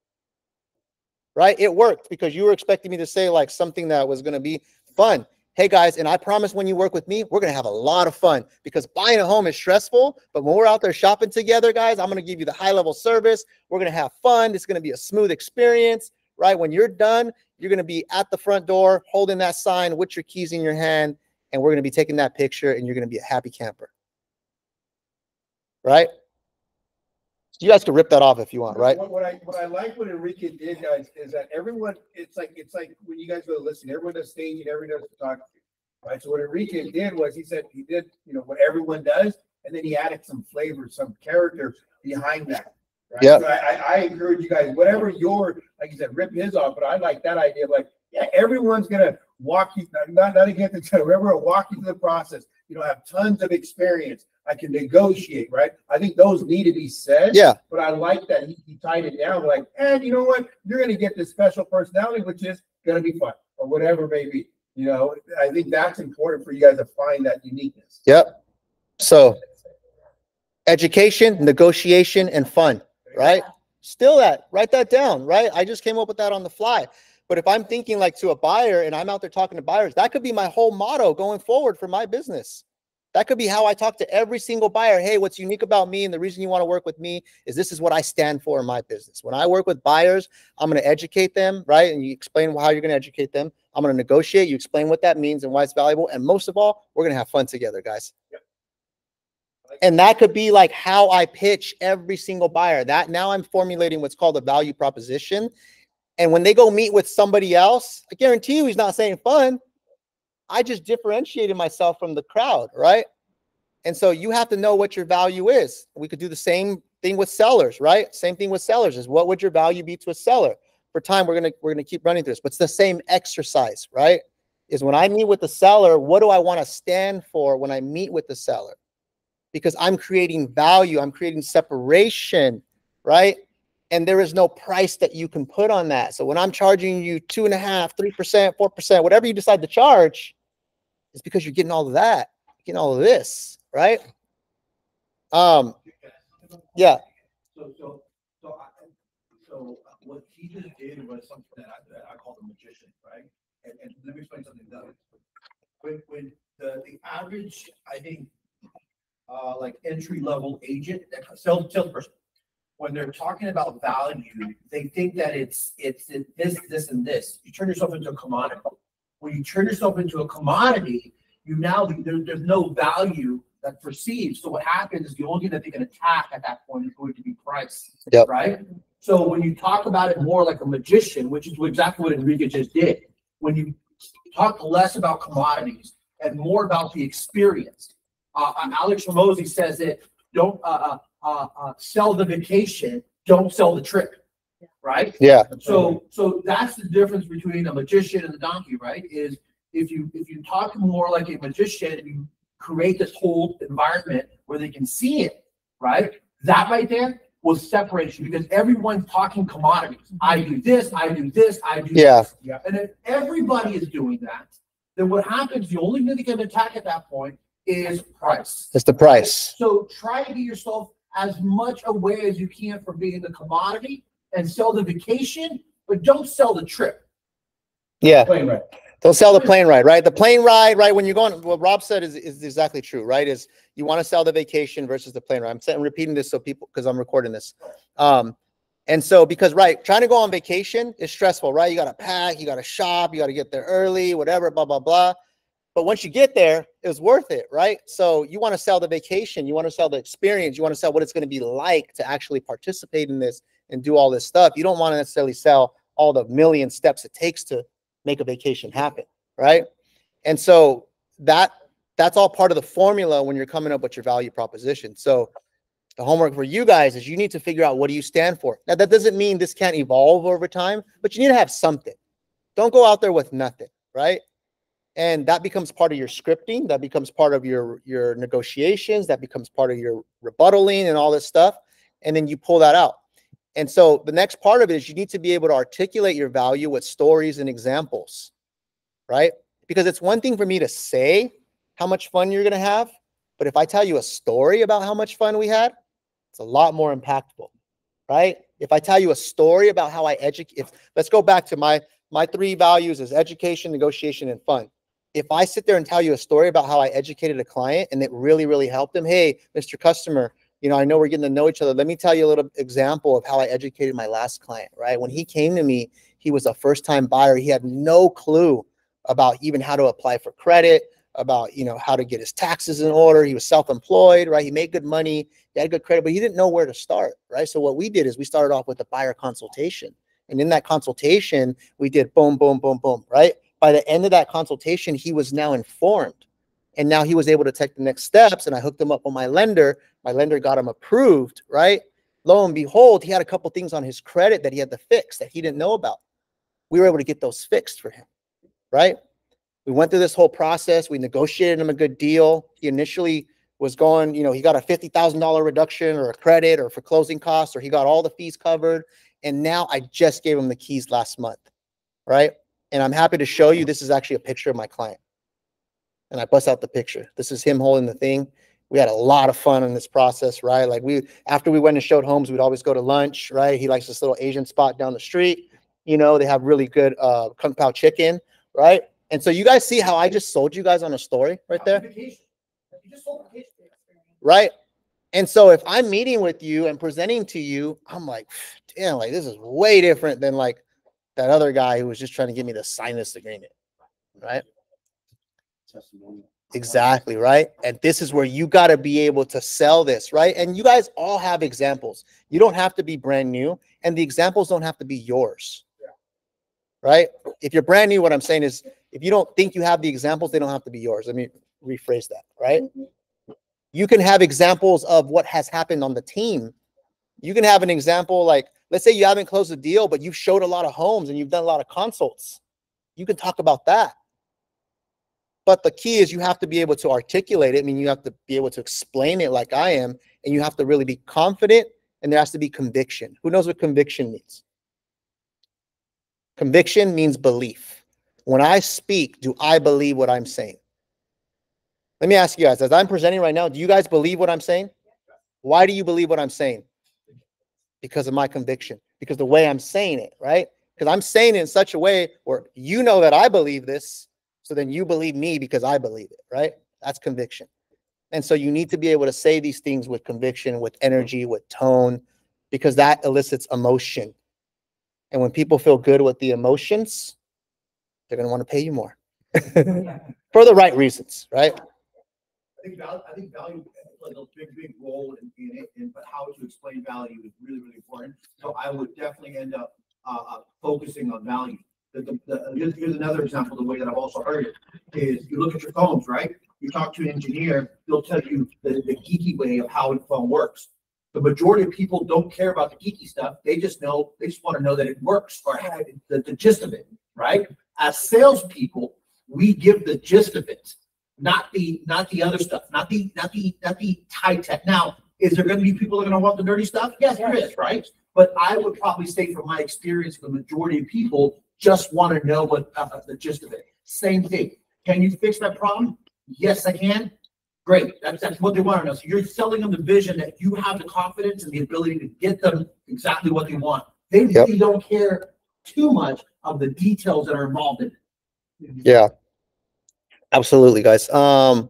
right? It worked because you were expecting me to say like something that was going to be fun. Hey guys, and I promise when you work with me, we're going to have a lot of fun because buying a home is stressful. But when we're out there shopping together, guys, I'm going to give you the high level service. We're going to have fun. It's going to be a smooth experience, right? When you're done, you're going to be at the front door holding that sign with your keys in your hand, and we're going to be taking that picture, and you're going to be a happy camper, right? You guys can rip that off if you want, right? What, what I, what I like what Enrique did, guys, is that everyone, it's like, it's like when you guys go to listen, everyone does staging, everyone does photography. Right, so what Enrique did was he said, he did, you know, what everyone does, and then he added some flavor, some character behind that. Right? Yep. So I, I, encourage you guys, whatever your, like you said, rip his off, but I like that idea of like, yeah, everyone's gonna walk you, not, not against other, everyone will walk you through the process. You know, have tons of experience. I can negotiate, right? I think those need to be said. Yeah, But I like that he, he tied it down like, and you know what? You're gonna get this special personality, which is gonna be fun or whatever it may be. You know, I think that's important for you guys to find that uniqueness. yep. So education, negotiation, and fun, right? Still that, write that down, right? I just came up with that on the fly. But if I'm thinking like to a buyer and I'm out there talking to buyers, that could be my whole motto going forward for my business. That could be how I talk to every single buyer. Hey, what's unique about me and the reason you want to work with me is this is what I stand for in my business. When I work with buyers, I'm going to educate them, right? And you explain how you're going to educate them. I'm going to negotiate. You explain what that means and why it's valuable. And most of all, we're going to have fun together, guys. And that could be like how I pitch every single buyer. That now I'm formulating what's called a value proposition. And when they go meet with somebody else, I guarantee you he's not saying fun. I just differentiated myself from the crowd, right? And so you have to know what your value is. We could do the same thing with sellers, right? Same thing with sellers is what would your value be to a seller? For time, we're gonna we're gonna keep running through this, but it's the same exercise, right? Is when I meet with the seller, what do I want to stand for when I meet with the seller? Because I'm creating value, I'm creating separation, right? And there is no price that you can put on that. So when I'm charging you two and a half, three percent, four percent, whatever you decide to charge, it's because you're getting all of that, getting all of this, right? Um, yeah, So, so, so, I, so what he just did was something that I, that I call the magician, right? And, and let me explain something else. When, when the, the average, I think, uh, like entry level agent, that sales, salesperson, when they're talking about value, they think that it's, it's this, this, and this. You turn yourself into a commodity. When you turn yourself into a commodity, you now, there, there's no value that perceives. So what happens is the only thing that they can attack at that point is going to be price. Yep. Right? So when you talk about it more like a magician, which is exactly what Enrique just did, when you talk less about commodities and more about the experience. Uh, uh, Alex Hormozi says it, don't, uh, uh, uh, uh, sell the vacation, don't sell the trip. Right? Yeah. So, so that's the difference between a magician and a donkey, right? Is if you, if you talk more like a magician, you create this whole environment where they can see it, right? That right there will separate you because everyone's talking commodities. I do this, I do this, I do. Yeah. this. And if everybody is doing that, then what happens, the only thing they can attack at that point is price. It's the price. So try to get yourself as much away as you can from being the commodity and sell the vacation, but don't sell the trip. Yeah. Plane ride. Don't sell the plane ride, right? The plane ride, right? When you're going, what Rob said is, is exactly true, right? Is you want to sell the vacation versus the plane ride. I'm saying, repeating this so people, because I'm recording this. Um, and so because right, trying to go on vacation is stressful, right? You got to pack, you got to shop, you got to get there early, whatever, blah blah blah. But once you get there, it's worth it, right? So you want to sell the vacation, you want to sell the experience, you want to sell what it's going to be like to actually participate in this and do all this stuff. You don't want to necessarily sell all the million steps it takes to make a vacation happen, right? And so that that's all part of the formula when you're coming up with your value proposition. So the homework for you guys is you need to figure out what do you stand for. Now that doesn't mean this can't evolve over time, but you need to have something. Don't go out there with nothing, right? And that becomes part of your scripting, that becomes part of your your negotiations, that becomes part of your rebuttaling and all this stuff, and then you pull that out. And so the next part of it is you need to be able to articulate your value with stories and examples, right? Because it's one thing for me to say how much fun you're going to have, but if I tell you a story about how much fun we had, it's a lot more impactful, right? If I tell you a story about how I educate, if let's go back to my my three values is education, negotiation, and fun. If I sit there and tell you a story about how I educated a client and it really, really helped them, hey, Mr. Customer, you know, I know we're getting to know each other. Let me tell you a little example of how I educated my last client, right? When he came to me, he was a first time buyer. He had no clue about even how to apply for credit, about, you know, how to get his taxes in order. He was self employed, right? He made good money, he had good credit, but he didn't know where to start, right? So what we did is we started off with a buyer consultation. And in that consultation, we did boom, boom, boom, boom, right? By the end of that consultation, he was now informed. And now he was able to take the next steps. And I hooked him up with my lender. My lender got him approved, right? Lo and behold, he had a couple things on his credit that he had to fix that he didn't know about. We were able to get those fixed for him, right? We went through this whole process. We negotiated him a good deal. He initially was going, you know, he got a $50,000 reduction or a credit or for closing costs, or he got all the fees covered. And now I just gave him the keys last month, right? And I'm happy to show you this is actually a picture of my client. And I bust out the picture. This is him holding the thing. We had a lot of fun in this process, right? Like we after we went and showed homes, we'd always go to lunch, right? He likes this little Asian spot down the street. You know, they have really good uh kung pao chicken, right? And so you guys see how I just sold you guys on a story right there? Right? And so if I'm meeting with you and presenting to you, I'm like, damn, like this is way different than like that other guy who was just trying to get me sign this agreement, right? Exactly, right? And this is where you got to be able to sell this, right? And you guys all have examples. You don't have to be brand new, and the examples don't have to be yours. Right? If you're brand new, what I'm saying is if you don't think you have the examples, they don't have to be yours. Let me rephrase that, right? Mm-hmm. You can have examples of what has happened on the team. You can have an example like, let's say you haven't closed a deal, but you've showed a lot of homes and you've done a lot of consults. You can talk about that. But the key is you have to be able to articulate it. I mean, you have to be able to explain it like I am, and you have to really be confident, and there has to be conviction. Who knows what conviction means? Conviction means belief. When I speak, do I believe what I'm saying? Let me ask you guys, as I'm presenting right now, do you guys believe what I'm saying? Why do you believe what I'm saying? Because of my conviction, because the way I'm saying it, right? Because I'm saying it in such a way where you know that I believe this, so then you believe me because I believe it, right? That's conviction. And so you need to be able to say these things with conviction, with energy, with tone, because that elicits emotion. And when people feel good with the emotions, they're going to want to pay you more for the right reasons, right? I think value, I think value plays a big, big role in, in it, and, but how to explain value is really, really important. So I would definitely end up, uh, uh, focusing on value. The, the, here's, here's another example, the way that I've also heard it, is you look at your phones, right? You talk to an engineer, they'll tell you the, the geeky way of how a phone works. The majority of people don't care about the geeky stuff. They just know, they just want to know that it works or have the, the gist of it, right? As salespeople, we give the gist of it, not the, not the other stuff, not the, not the, not the high tech. Now, is there gonna be people that are gonna want the dirty stuff? Yes, there is, right? But I would probably say from my experience, the majority of people just want to know what, uh, the gist of it. Same thing. Can you fix that problem? Yes, I can. Great. That's, that's what they want to know. So you're selling them the vision that you have the confidence and the ability to get them exactly what they want. They Yep. really don't care too much of the details that are involved in it. Yeah. Absolutely, guys. Um,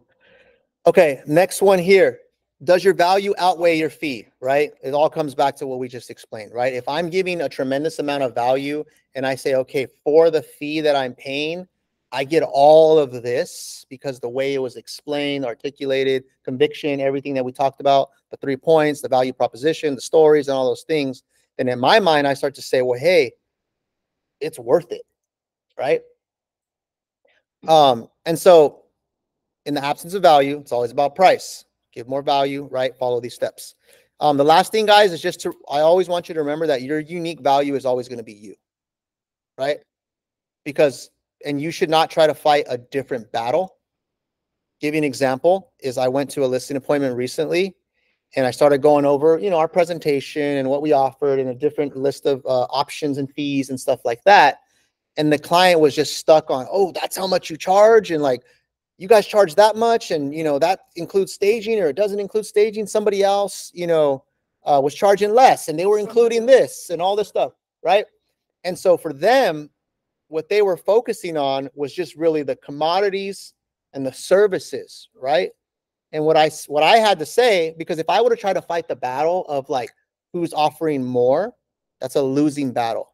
okay, next one here. Does your value outweigh your fee? Right? It all comes back to what we just explained, right? If I'm giving a tremendous amount of value and I say, okay, for the fee that I'm paying, I get all of this because the way it was explained, articulated, conviction, everything that we talked about, the three points, the value proposition, the stories, and all those things. Then in my mind, I start to say, well, hey, it's worth it, right? Um, and so in the absence of value, it's always about price. More value, right? Follow these steps. Um, the last thing, guys, is just to I always want you to remember that your unique value is always going to be you, right? Because and you should not try to fight a different battle. Give you an example is I went to a listing appointment recently and I started going over, you know, our presentation and what we offered and a different list of uh, options and fees and stuff like that and the client was just stuck on oh that's how much you charge and like you guys charge that much and you know that includes staging or it doesn't include staging somebody else you know uh, was charging less and they were including this and all this stuff right and so for them what they were focusing on was just really the commodities and the services right and what i what i had to say because if i were to try to fight the battle of like who's offering more that's a losing battle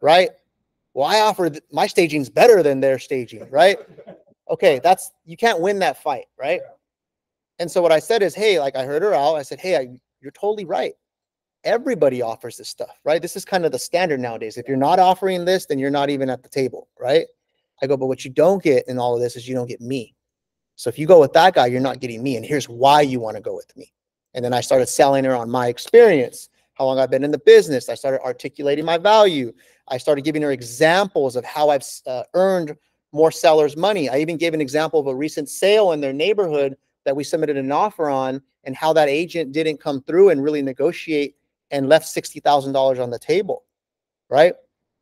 right? Well, I offer my staging's better than their staging, right? Okay, that's you can't win that fight, right? And so what I said is, hey, like I heard her out. I said, hey, I, you're totally right. Everybody offers this stuff, right? This is kind of the standard nowadays. If you're not offering this, then you're not even at the table, right? I go, but what you don't get in all of this is you don't get me. So if you go with that guy, you're not getting me. And here's why you want to go with me. And then I started selling her on my experience, how long I've been in the business. I started articulating my value. I started giving her examples of how I've uh, earned more sellers money. I even gave an example of a recent sale in their neighborhood that we submitted an offer on and how that agent didn't come through and really negotiate and left $60,000 on the table. Right.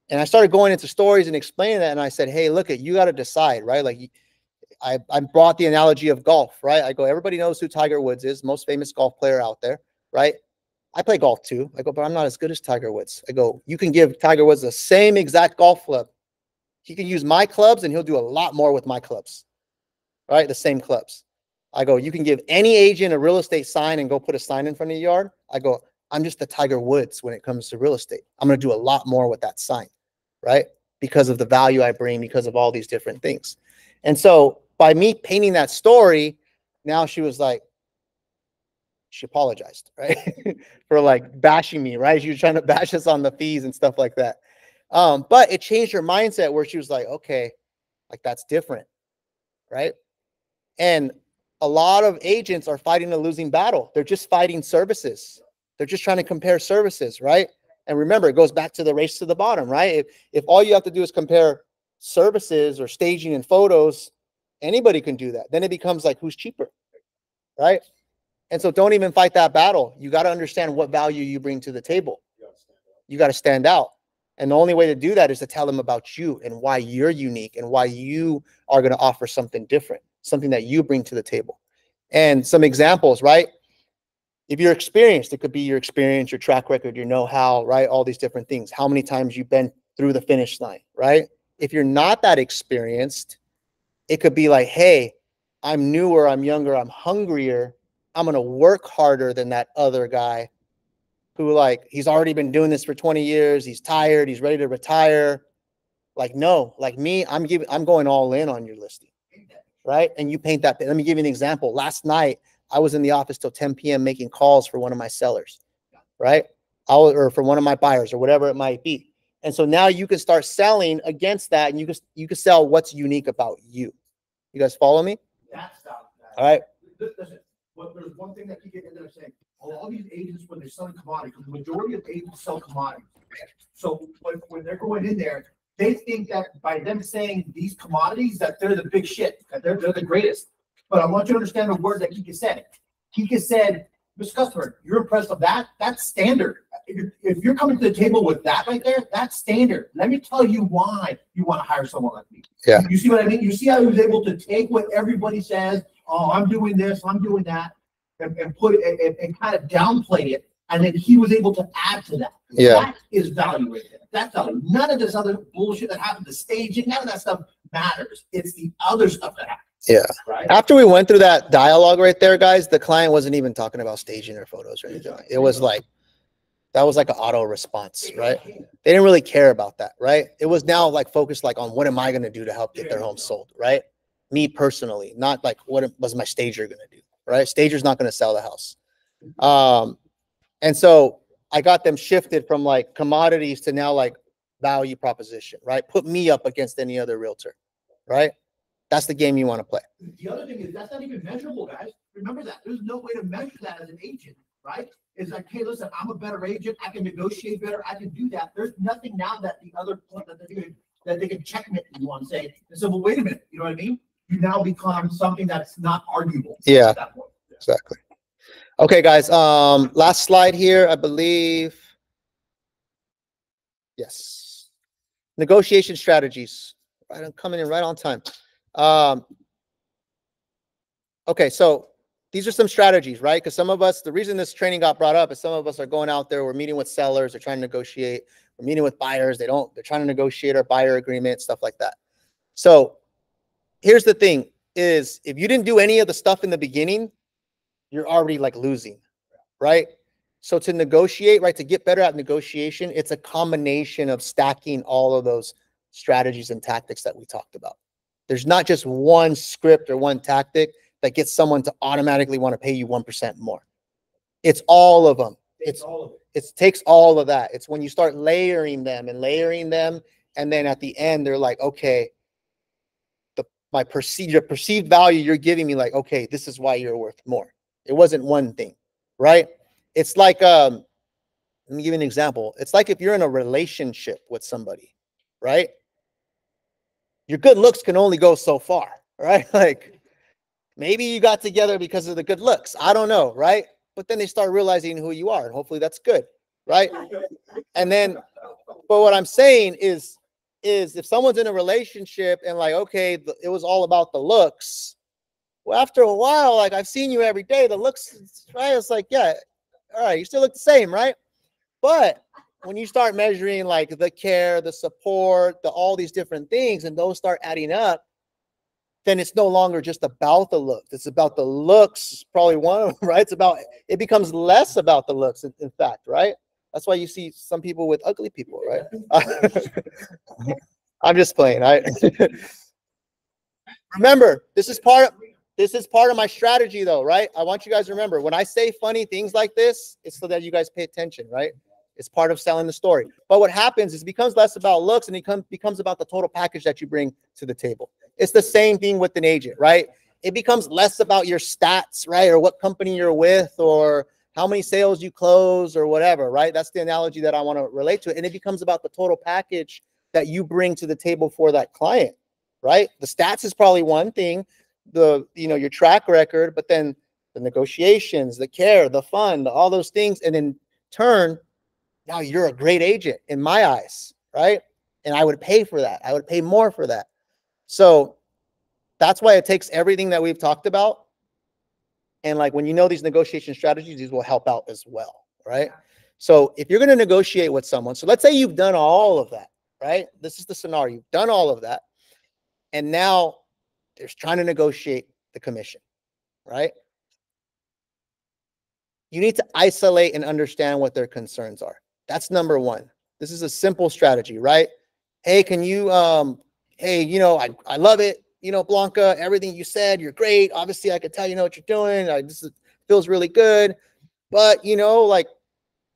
And I started going into stories and explaining that. And I said, Hey, look at, you got to decide, right? Like I, I brought the analogy of golf, right? I go, everybody knows who Tiger Woods is, most famous golf player out there, right? I play golf too. I go, but I'm not as good as Tiger Woods. I go, you can give Tiger Woods the same exact golf club. He can use my clubs and he'll do a lot more with my clubs, right? The same clubs. I go, you can give any agent a real estate sign and go put a sign in front of your yard. I go, I'm just the Tiger Woods when it comes to real estate. I'm going to do a lot more with that sign, right? Because of the value I bring, because of all these different things. And so by me painting that story, now she was like, she apologized, right? For like bashing me, right? She was trying to bash us on the fees and stuff like that. Um, but it changed her mindset where she was like, okay, like that's different, right? And a lot of agents are fighting a losing battle. They're just fighting services. They're just trying to compare services, right? And remember, it goes back to the race to the bottom, right? If if all you have to do is compare services or staging and photos, anybody can do that. Then it becomes like who's cheaper, right? And so don't even fight that battle. You got to understand what value you bring to the table. You got to stand out. And the only way to do that is to tell them about you and why you're unique and why you are going to offer something different, something that you bring to the table. And some examples, right? If you're experienced, it could be your experience, your track record, your know-how, right? All these different things. How many times you've been through the finish line, right? If you're not that experienced, it could be like, hey, I'm newer, I'm younger, I'm hungrier. I'm going to work harder than that other guy who, like, he's already been doing this for 20 years. He's tired. He's ready to retire. Like, no, like me, I'm giving, I'm going all in on your listing. right? And you paint that. Let me give you an example. Last night, I was in the office till 10 p.m. making calls for one of my sellers, right? I was, or for one of my buyers or whatever it might be. And so now you can start selling against that, and you can you can sell what's unique about you. You guys follow me? That's not. All right. Li- Listen, there's one thing that you get in there saying, all these agents, when they're selling commodities, because the majority of agents sell commodities. So when, when they're going in there, they think that by them saying these commodities, that they're the big shit, that they're, they're the greatest. But I want you to understand the word that Kika said. Kika said, Mr. Customer, you're impressed with that? That's standard. If, if you're coming to the table with that right there, that's standard. Let me tell you why you want to hire someone like me. Yeah. You see what I mean? You see how he was able to take what everybody says, oh, I'm doing this, I'm doing that, and, and put it, and, and kind of downplay it. And then he was able to add to that. Yeah. That is value right there. That's value. None of this other bullshit that happened, the staging, none of that stuff matters. It's the other stuff that happens. Yeah. Right? After we went through that dialogue right there, guys, the client wasn't even talking about staging or photos or anything. It was like that was like an auto response, right? They didn't really care about that, right? It was now like focused like on what am I going to do to help get their home sold, right? Me personally, not like what was my stager going to do, right? Stager's not going to sell the house. Um, and so I got them shifted from like commodities to now like value proposition, right? Put me up against any other realtor, right? That's the game you want to play. The other thing is that's not even measurable, guys. Remember that. There's no way to measure that as an agent, right? It's like, hey, listen, I'm a better agent. I can negotiate better. I can do that. There's nothing now that the other that they can, that they can checkmate you on say. And so, but wait a minute, you know what I mean? You now become something that's not arguable. Yeah. Point. Exactly. Okay, guys. Um, last slide here, I believe. Yes. Negotiation strategies. Right, I'm coming in right on time. Um, okay, so these are some strategies, right? Because some of us, the reason this training got brought up is some of us are going out there, we're meeting with sellers, they're trying to negotiate, we're meeting with buyers, they don't, they're trying to negotiate our buyer agreement, stuff like that. So here's the thing is if you didn't do any of the stuff in the beginning, you're already like losing, right? So to negotiate, right, to get better at negotiation, it's a combination of stacking all of those strategies and tactics that we talked about. There's not just one script or one tactic that gets someone to automatically want to pay you 1% more. It's all of them. It's It's all of it. it takes all of that. It's when you start layering them and layering them, and then at the end, they're like, okay, my perceived your perceived value you're giving me, like, okay, this is why you're worth more. It wasn't one thing, right? It's like um, let me give you an example. It's like if you're in a relationship with somebody, right? Your good looks can only go so far, right? Like maybe you got together because of the good looks. I don't know, right? But then they start realizing who you are, and hopefully that's good, right? And then, but what I'm saying is, is if someone's in a relationship and like, okay, it was all about the looks. Well, after a while, like I've seen you every day, the looks, right? It's like, yeah, all right, you still look the same, right? But when you start measuring like the care, the support, the all these different things, and those start adding up, then it's no longer just about the looks. It's about the looks, probably one of them, right? It's about it becomes less about the looks, in, in fact, right? That's why you see some people with ugly people, right? I'm just playing. I remember this is part of this is part of my strategy though, right? I want you guys to remember when I say funny things like this, it's so that you guys pay attention, right? It's part of selling the story. But what happens is it becomes less about looks and it becomes about the total package that you bring to the table. It's the same thing with an agent, right? It becomes less about your stats, right? Or what company you're with or how many sales you close or whatever, right? That's the analogy that I want to relate to. And it becomes about the total package that you bring to the table for that client, right? The stats is probably one thing, the you know, your track record, but then the negotiations, the care, the fun, all those things, and in turn, now you're a great agent in my eyes, right? And I would pay for that. I would pay more for that. So that's why it takes everything that we've talked about. And like when you know these negotiation strategies, these will help out as well, right? So if you're going to negotiate with someone, so let's say you've done all of that, right? This is the scenario. You've done all of that. And now there's trying to negotiate the commission, right? You need to isolate and understand what their concerns are. That's number one. This is a simple strategy, right? Hey, can you um hey, you know, I, I love it. You know, Blanca, everything you said, you're great. Obviously, I could tell you know what you're doing. I, feels really good. But, you know, like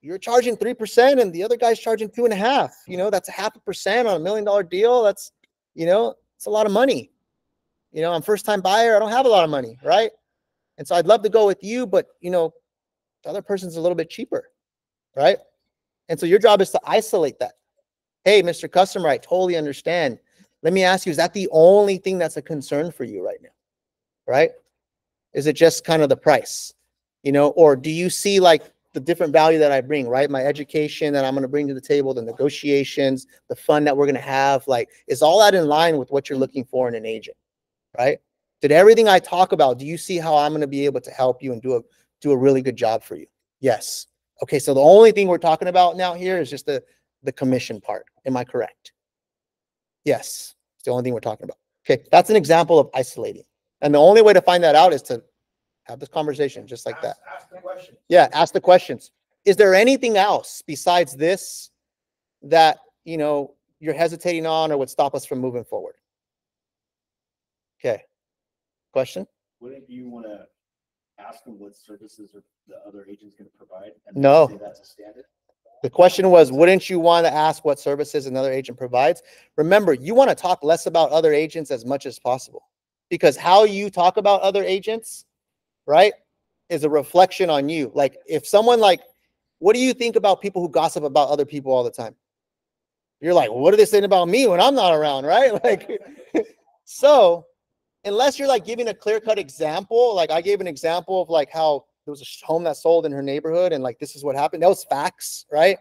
you're charging 3% and the other guy's charging two and a half. You know, that's a half a percent on a million dollar deal. That's, you know, it's a lot of money. You know, I'm first time buyer. I don't have a lot of money, right? And so I'd love to go with you, but, you know, the other person's a little bit cheaper, right? And so your job is to isolate that. Hey, Mr. Customer, I totally understand. Let me ask you, is that the only thing that's a concern for you right now? Right? Is it just kind of the price? You know, or do you see like the different value that I bring, right? My education that I'm going to bring to the table, the negotiations, the fun that we're going to have, like, is all that in line with what you're looking for in an agent, right? Did everything I talk about, do you see how I'm going to be able to help you and do a do a really good job for you? Yes. Okay, so the only thing we're talking about now here is just the the commission part. Am I correct? Yes, it's the only thing we're talking about. Okay, that's an example of isolating. And the only way to find that out is to have this conversation just like that. Ask- Ask the question. Yeah, ask the questions. Is there anything else besides this that, you know, you're hesitating on or would stop us from moving forward? Okay. Question? Wouldn't you wanna ask them what services are the other agent's gonna provide? and No. say That's a standard? The question was, wouldn't you want to ask what services another agent provides? Remember, you want to talk less about other agents as much as possible because how you talk about other agents, right, is a reflection on you. Like if someone like, what do you think about people who gossip about other people all the time? You're like, what are they saying about me when I'm not around, right? Like, so unless you're like giving a clear cut example, like I gave an example of like how there was a home that sold in her neighborhood and like this is what happened. That was facts, right?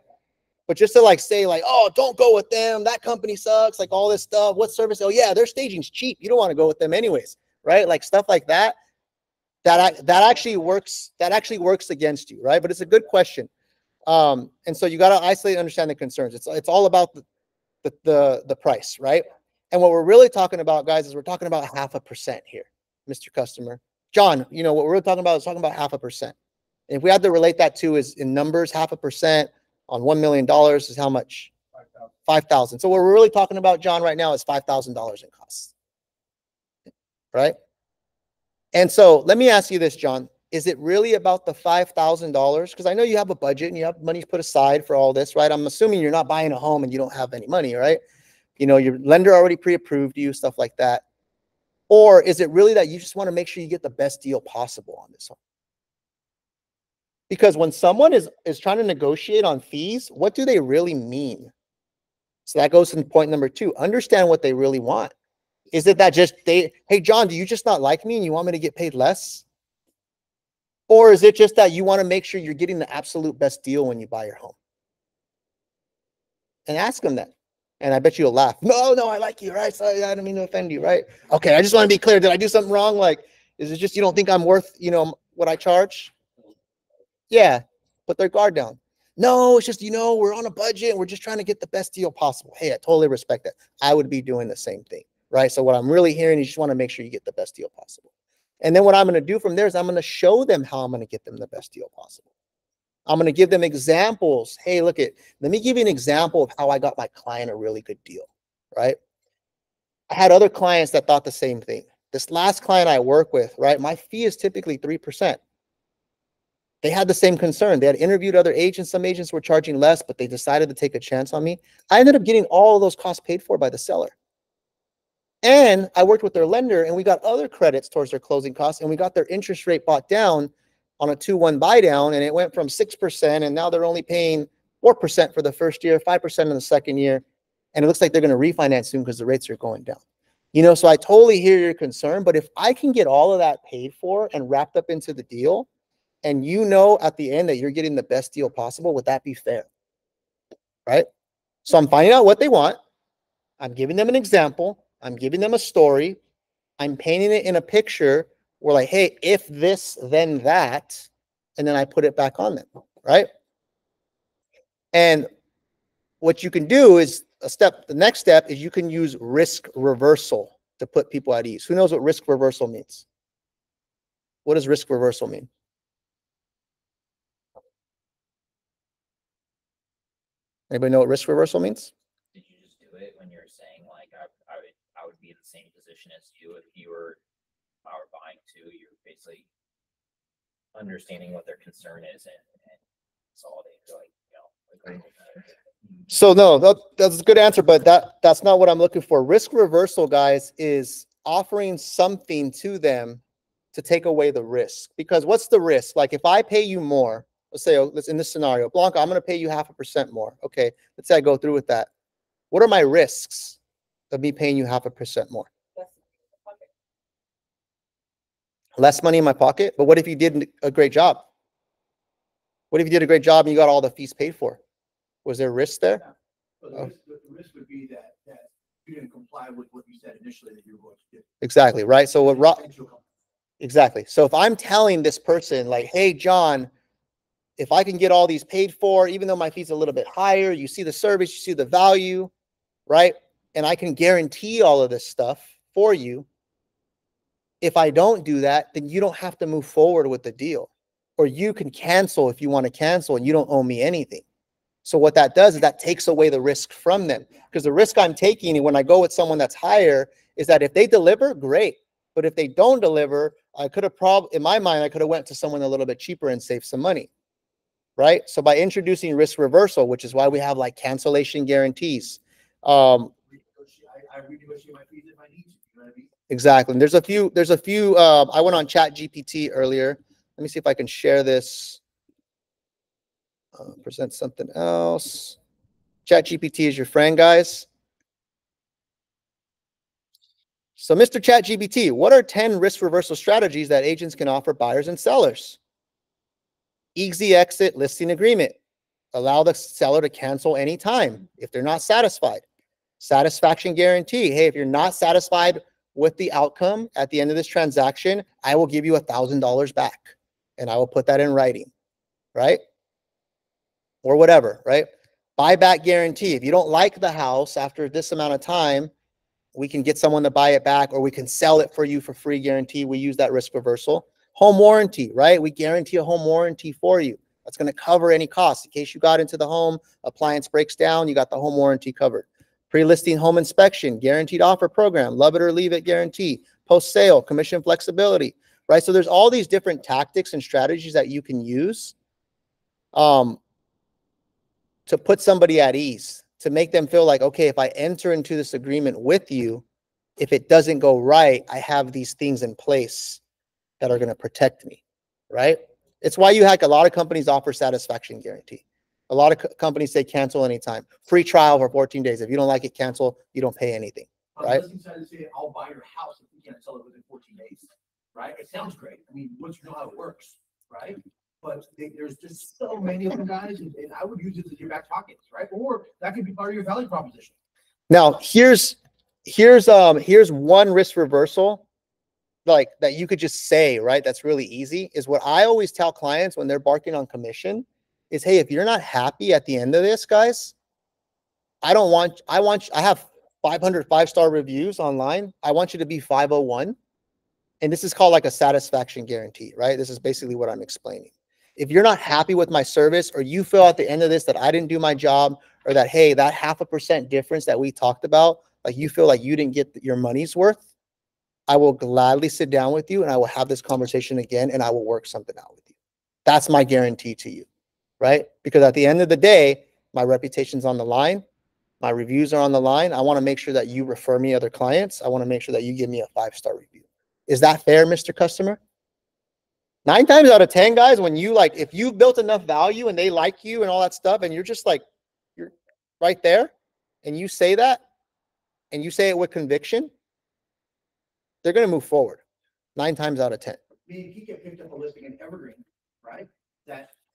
But just to like say like, oh, don't go with them. That company sucks. Like all this stuff. What service? Oh yeah, their staging's cheap. You don't want to go with them anyways, right? Like stuff like that. That that actually works. That actually works against you, right? But it's a good question. Um, and so you got to isolate and understand the concerns. It's it's all about the, the the the price, right? And what we're really talking about, guys, is we're talking about half a percent here, Mr. Customer. John, you know what we're talking about is talking about half a percent. And if we had to relate that to is in numbers, half a percent on one million dollars is how much? Five thousand. So what we're really talking about, John, right now is five thousand dollars in costs. Right? And so let me ask you this, John. Is it really about the five thousand dollars? Because I know you have a budget and you have money put aside for all this, right? I'm assuming you're not buying a home and you don't have any money, right? You know, your lender already pre-approved you, stuff like that. Or is it really that you just want to make sure you get the best deal possible on this home? Because when someone is is trying to negotiate on fees, what do they really mean? So that goes to point number two. Understand what they really want. Is it that just they, hey John, do you just not like me and you want me to get paid less? Or is it just that you want to make sure you're getting the absolute best deal when you buy your home? And ask them that. And I bet you'll laugh. No, no, I like you, right? Sorry, I didn't mean to offend you, right? Okay, I just want to be clear. Did I do something wrong? Like, is it just you don't think I'm worth, you know, what I charge? Yeah, put their guard down. No, it's just, you know, we're on a budget we're just trying to get the best deal possible. Hey, I totally respect that. I would be doing the same thing, right? So what I'm really hearing is you just want to make sure you get the best deal possible. And then what I'm going to do from there is I'm going to show them how I'm going to get them the best deal possible. I'm going to give them examples. Hey, look at, let me give you an example of how I got my client a really good deal, right? I had other clients that thought the same thing. This last client I work with, right? My fee is typically 3%. They had the same concern. They had interviewed other agents. Some agents were charging less, but they decided to take a chance on me. I ended up getting all those costs paid for by the seller. And I worked with their lender and we got other credits towards their closing costs and we got their interest rate bought down on a 2-1 buy down and it went from 6% and now they're only paying 4% for the first year, 5% in the second year. And it looks like they're going to refinance soon because the rates are going down. You know, so I totally hear your concern, but if I can get all of that paid for and wrapped up into the deal, and you know at the end that you're getting the best deal possible, would that be fair? Right? So I'm finding out what they want. I'm giving them an example. I'm giving them a story. I'm painting it in a picture where like, hey, if this, then that, and then I put it back on them, right? And what you can do is a step, the next step is you can use risk reversal to put people at ease. Who knows what risk reversal means? What does risk reversal mean? Anybody know what risk reversal means? Did you just do it when you're saying like I, I would, I would be in the same position as you. If you were power buying too, you're basically understanding what their concern is and, and consolidating, like, you know. with. So no, that, that's a good answer, but that, that's not what I'm looking for. Risk reversal, guys, is offering something to them to take away the risk. Because what's the risk? Like if I pay you more, let's say, oh, let's in this scenario, Blanca, I'm gonna pay you half a percent more. Okay, let's say I go through with that. What are my risks of me paying you half a percent more? Less money in my pocket, but what if you did a great job? What if you did a great job and you got all the fees paid for? Was there risk there? But the Oh. risk, the risk would be that, that you didn't comply with what you said initially that you were going to do. Exactly, right? So what Rob, Exactly. So if I'm telling this person like, hey, John, if I can get all these paid for, even though my fee's are a little bit higher, you see the service, you see the value, right? And I can guarantee all of this stuff for you. If I don't do that, then you don't have to move forward with the deal. Or you can cancel if you want to cancel and you don't owe me anything. So what that does is that takes away the risk from them. Because the risk I'm taking when I go with someone that's higher is that if they deliver, great. But if they don't deliver, I could have probably, in my mind, I could have went to someone a little bit cheaper and saved some money. Right. So by introducing risk reversal, which is why we have like cancellation guarantees. Um? Exactly. And there's a few, there's a few, um, I went on chat GPT earlier. Let me see if I can share this. Uh, present something else. Chat GPT is your friend, guys. So, Mr. Chat GPT, what are 10 risk reversal strategies that agents can offer buyers and sellers? Easy exit listing agreement. Allow the seller to cancel anytime if they're not satisfied. Satisfaction guarantee. Hey, if you're not satisfied with the outcome at the end of this transaction, I will give you a thousand dollars back and I will put that in writing, right? Or whatever, right? Buyback guarantee. If you don't like the house after this amount of time, we can get someone to buy it back or we can sell it for you for free guarantee. We use that risk reversal. Home warranty, right? We guarantee a home warranty for you. That's going to cover any costs in case you got into the home, appliance breaks down, you got the home warranty covered. Pre-listing home inspection, guaranteed offer program, love it or leave it guarantee, post-sale, commission flexibility, right? So there's all these different tactics and strategies that you can use um, to put somebody at ease, to make them feel like, okay, if I enter into this agreement with you, if it doesn't go right, I have these things in place that are going to protect me, right? It's why you hack a lot of companies offer satisfaction guarantee. A lot of co- companies say cancel anytime, free trial for 14 days. If you don't like it, cancel. You don't pay anything. Right. listing side, they say, I'll buy your house if you can't sell it within fourteen days, right? It sounds great. I mean, once you know how it works, right? But they- there's just so many of them guys, and, and I would use it as your back pockets, right? Or that could be part of your value proposition. Now, here's here's um here's one risk reversal like that you could just say, right? That's really easy. Is what I always tell clients when they're barking on commission is, hey, if you're not happy at the end of this, guys, I don't want I want I have 500 five-star reviews online. I want you to be 501. And this is called like a satisfaction guarantee, right? This is basically what I'm explaining. If you're not happy with my service or you feel at the end of this that I didn't do my job or that hey, that half a percent difference that we talked about, like you feel like you didn't get your money's worth, I will gladly sit down with you and I will have this conversation again and I will work something out with you. That's my guarantee to you, right? Because at the end of the day, my reputation's on the line. My reviews are on the line. I want to make sure that you refer me other clients. I want to make sure that you give me a five-star review. Is that fair, Mr. Customer? Nine times out of 10, guys, when you like, if you've built enough value and they like you and all that stuff, and you're just like, you're right there, and you say that, and you say it with conviction, they're going to move forward nine times out of 10. Me and Kika picked up a listing in Evergreen,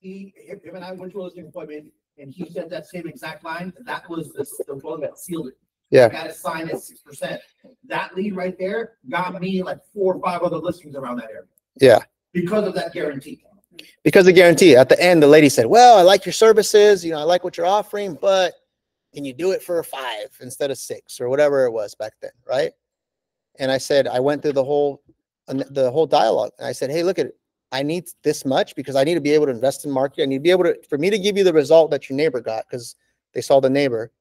he, him and I went to a listing appointment and he said that same exact line. That was the, the one that sealed it. Yeah. Got it signed at six percent. That lead right there got me like four or five other listings around that area Yeah. because of that guarantee. Because the guarantee at the end, the lady said, Well, I like your services. You know, I like what you're offering, but can you do it for a five instead of six or whatever it was back then? Right. And I said, I went through the whole, an- the whole dialogue. And I said, Hey, look at it. I need this much because I need to be able to invest in market. I need to be able to, for me to give you the result that your neighbor got because they saw the neighbor.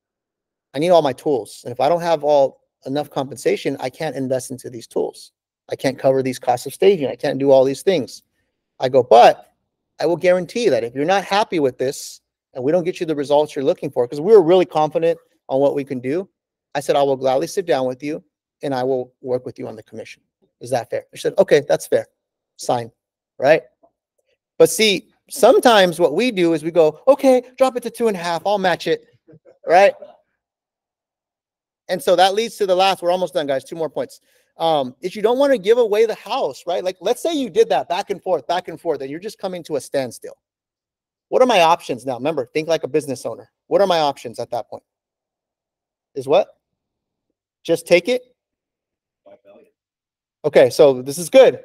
I need all my tools. And if I don't have all enough compensation, I can't invest into these tools. I can't cover these costs of staging. I can't do all these things. I go, but I will guarantee that if you're not happy with this and we don't get you the results you're looking for, because we were really confident on what we can do, I said, I will gladly sit down with you and I will work with you on the commission. Is that fair? She said, okay, that's fair. Sign, right? But see, sometimes what we do is we go, okay, drop it to two and a half. I'll match it, right? And so that leads to the last, we're almost done, guys. Two more points. Um, is you don't want to give away the house, right? Like, let's say you did that back and forth, back and forth, and you're just coming to a standstill. What are my options now? Remember, think like a business owner. What are my options at that point? Is what? Just take it? Okay, so this is good.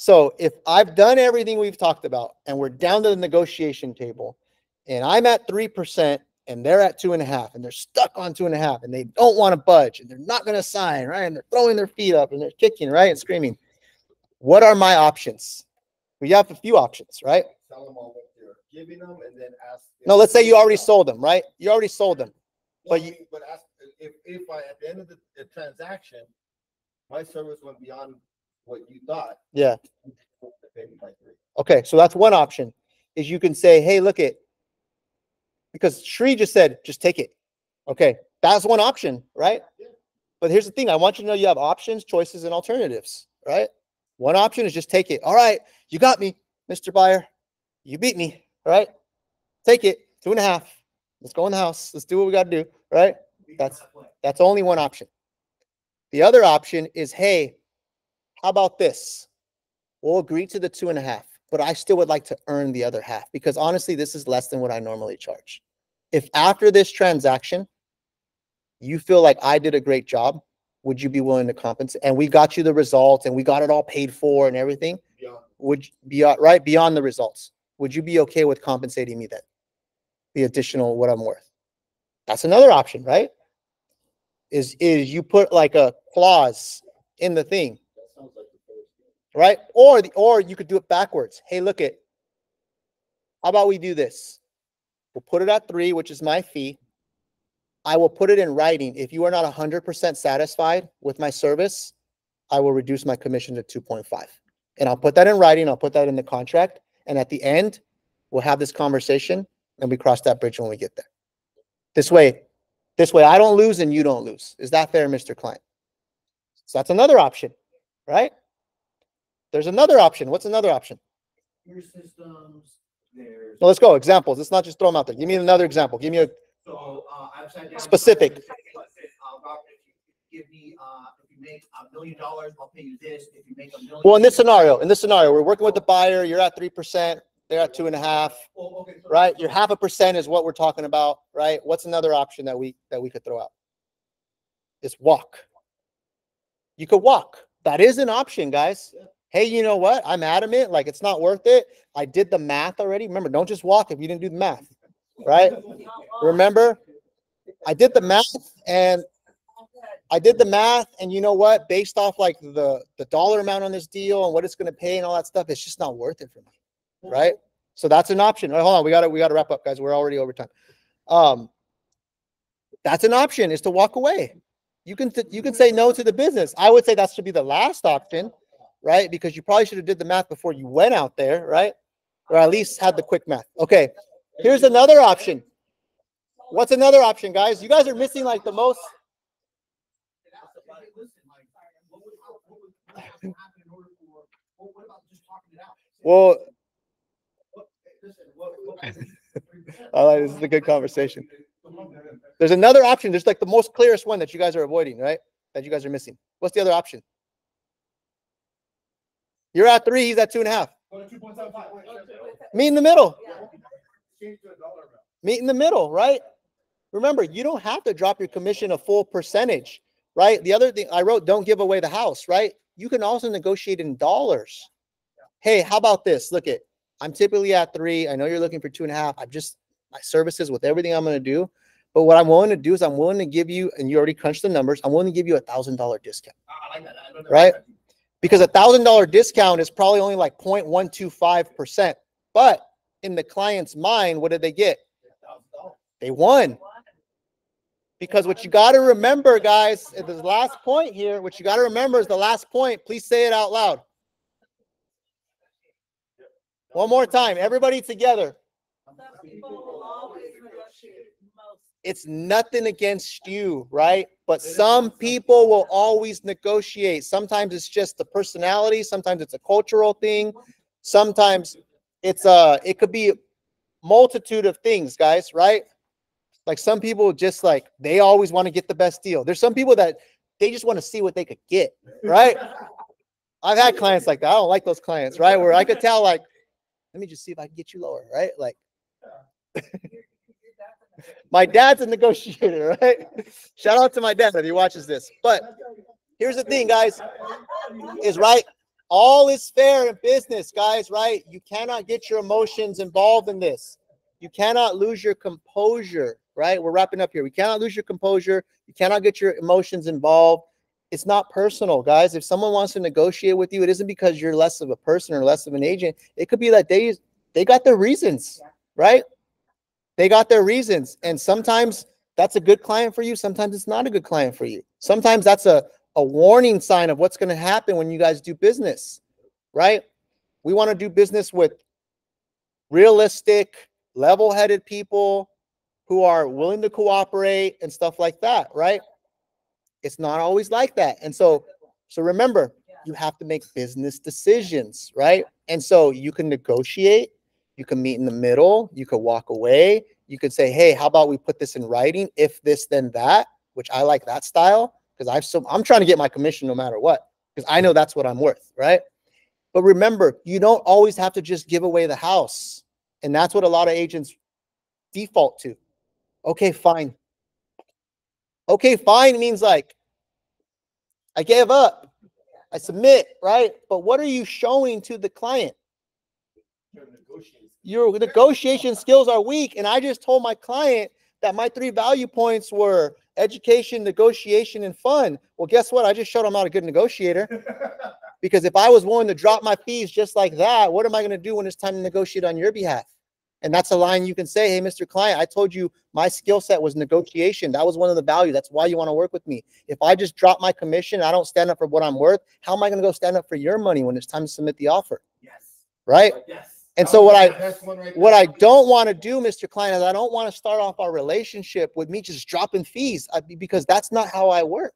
So if I've done everything we've talked about and we're down to the negotiation table and I'm at three percent and they're at two and a half and they're stuck on two and a half and they don't want to budge and they're not going to sign, right? And they're throwing their feet up and they're kicking, right? And screaming. What are my options? We have a few options, right? Tell them all what you're giving them and then ask. No, let's say you already sold them, right? You already sold them. But you- but ask, if, if I, at the end of the, the transaction, my service went beyond what you thought. Yeah. you have to pay me by three. Okay, so that's one option is you can say, hey, look it. Because Shri just said, just take it. Okay, that's one option, right? But here's the thing. I want you to know you have options, choices, and alternatives, right? One option is just take it. All right, you got me, Mr. Buyer. You beat me, all right? Take it, two and a half. Let's go in the house. Let's do what we got to do, right? That's that's only one option. The other option is, hey, how about this? We'll agree to the two and a half, but I still would like to earn the other half because honestly, this is less than what I normally charge. If after this transaction, you feel like I did a great job, would you be willing to compensate? And we got you the results and we got it all paid for and everything. Beyond. Would be uh, right beyond the results? Would you be okay with compensating me then? The additional what I'm worth. That's another option, right? Is is you put like a clause in the thing That sounds like the first. Right? Or the or you could do it backwards. Hey, look it. How about we do this? We'll put it at three, which is my fee. I will put it in writing. If you are not hundred percent satisfied with my service, I will reduce my commission to two point five. And I'll put that in writing. I'll put that in the contract. And at the end, we'll have this conversation and we cross that bridge when we get there. This way, this way I don't lose and you don't lose. Is that fair, Mr. Client? So that's another option, right? There's another option. What's another option? Your systems, there's. No, let's go. Examples. Let's not just throw them out there. Give me another example. Give me a, So, uh, I've down. Specific. Uh, Robert, if you give me, uh, if you make a million dollars, I'll pay you this. If you make a million. well, in this scenario, in this scenario, we're working with the buyer. You're at 3%. They're at two and a half, Well, okay, so- right? Your half a percent is what we're talking about, right? What's another option that we, that we could throw out? Is walk. You could walk. That is an option, guys. Hey, you know what? I'm adamant. Like it's not worth it. I did the math already. Remember, don't just walk if you didn't do the math, right? Remember, I did the math and I did the math and you know what? Based off like the, the dollar amount on this deal and what it's gonna pay and all that stuff, it's just not worth it for me, right? So that's an option. Right, Hold on, we gotta, we gotta wrap up, guys. We're already over time. Um, that's an option is to walk away. You can, you can say no to the business. I would say that should be the last option, right? Because you probably should have did the math before you went out there, right? Or at least had the quick math. Okay, here's another option. What's another option, guys? You guys are missing like the most. Well. I like this is a good conversation. There's another option. There's like the most clearest one that you guys are avoiding, right? That you guys are missing. What's the other option? You're at three, he's at two and a half. Meet in the middle. Meet in the middle, right? Remember, you don't have to drop your commission a full percentage, right? The other thing I wrote, don't give away the house, right? You can also negotiate in dollars. Hey, how about this? Look at, I'm typically at three. I know you're looking for two and a half. I've just, my services with everything I'm going to do. But what I'm willing to do is I'm willing to give you, and you already crunched the numbers, I'm willing to give you a thousand dollar discount ah, I like that. I don't know. Right? Because a thousand dollar discount is probably only like 0.125 percent. But in the client's mind, what did they get? They won. Because what you got to remember, guys, at the last point here, what you got to remember is the last point. Please say it out loud. One more time, everybody together. It's nothing against you, right? But some people will always negotiate. Sometimes it's just the personality, sometimes it's a cultural thing, sometimes it's a it could be multitude of things, guys, right? Like some people just like they always want to get the best deal. There's some people that they just want to see what they could get, right? I've had clients like that. I don't like those clients, right? Where I could tell, like, let me just see if I can get you lower, right? Like, my dad's a negotiator, right? Shout out to my dad if he watches this. But here's the thing, guys, is right. All is fair in business, guys, right? You cannot get your emotions involved in this. You cannot lose your composure, right? We're wrapping up here. We cannot lose your composure. You cannot get your emotions involved. It's not personal, guys. If someone wants to negotiate with you, it isn't because you're less of a person or less of an agent. It could be that they they got their reasons, right? They got their reasons. And sometimes that's a good client for you. Sometimes it's not a good client for you. Sometimes that's a, a warning sign of what's going to happen when you guys do business, right? We want to do business with realistic, level headed people who are willing to cooperate and stuff like that, right? It's not always like that. And so, so remember, you have to make business decisions, right? And so you can negotiate, you can meet in the middle, you could walk away, you could say, "Hey, how about we put this in writing? If this, then that." Which I like that style because I've so I'm trying to get my commission no matter what because I know that's what I'm worth, right? But remember, you don't always have to just give away the house, and that's what a lot of agents default to. Okay, fine. Okay, fine means like I gave up. I submit, right? But what are you showing to the client? Your negotiation skills are weak. And I just told my client that my three value points were education, negotiation, and fun. Well, guess what? I just showed I'm not a good negotiator. Because if I was willing to drop my fees just like that, what am I going to do when it's time to negotiate on your behalf? And that's a line you can say, hey, Mr. Client, I told you my skill set was negotiation. That was one of the values. That's why you want to work with me. If I just drop my commission, I don't stand up for what I'm worth, how am I going to go stand up for your money when it's time to submit the offer? Yes. Right? Yes. And so what I right what. I don't want to do, Mr. Client, is I don't want to start off our relationship with me just dropping fees uh, because that's not how I work.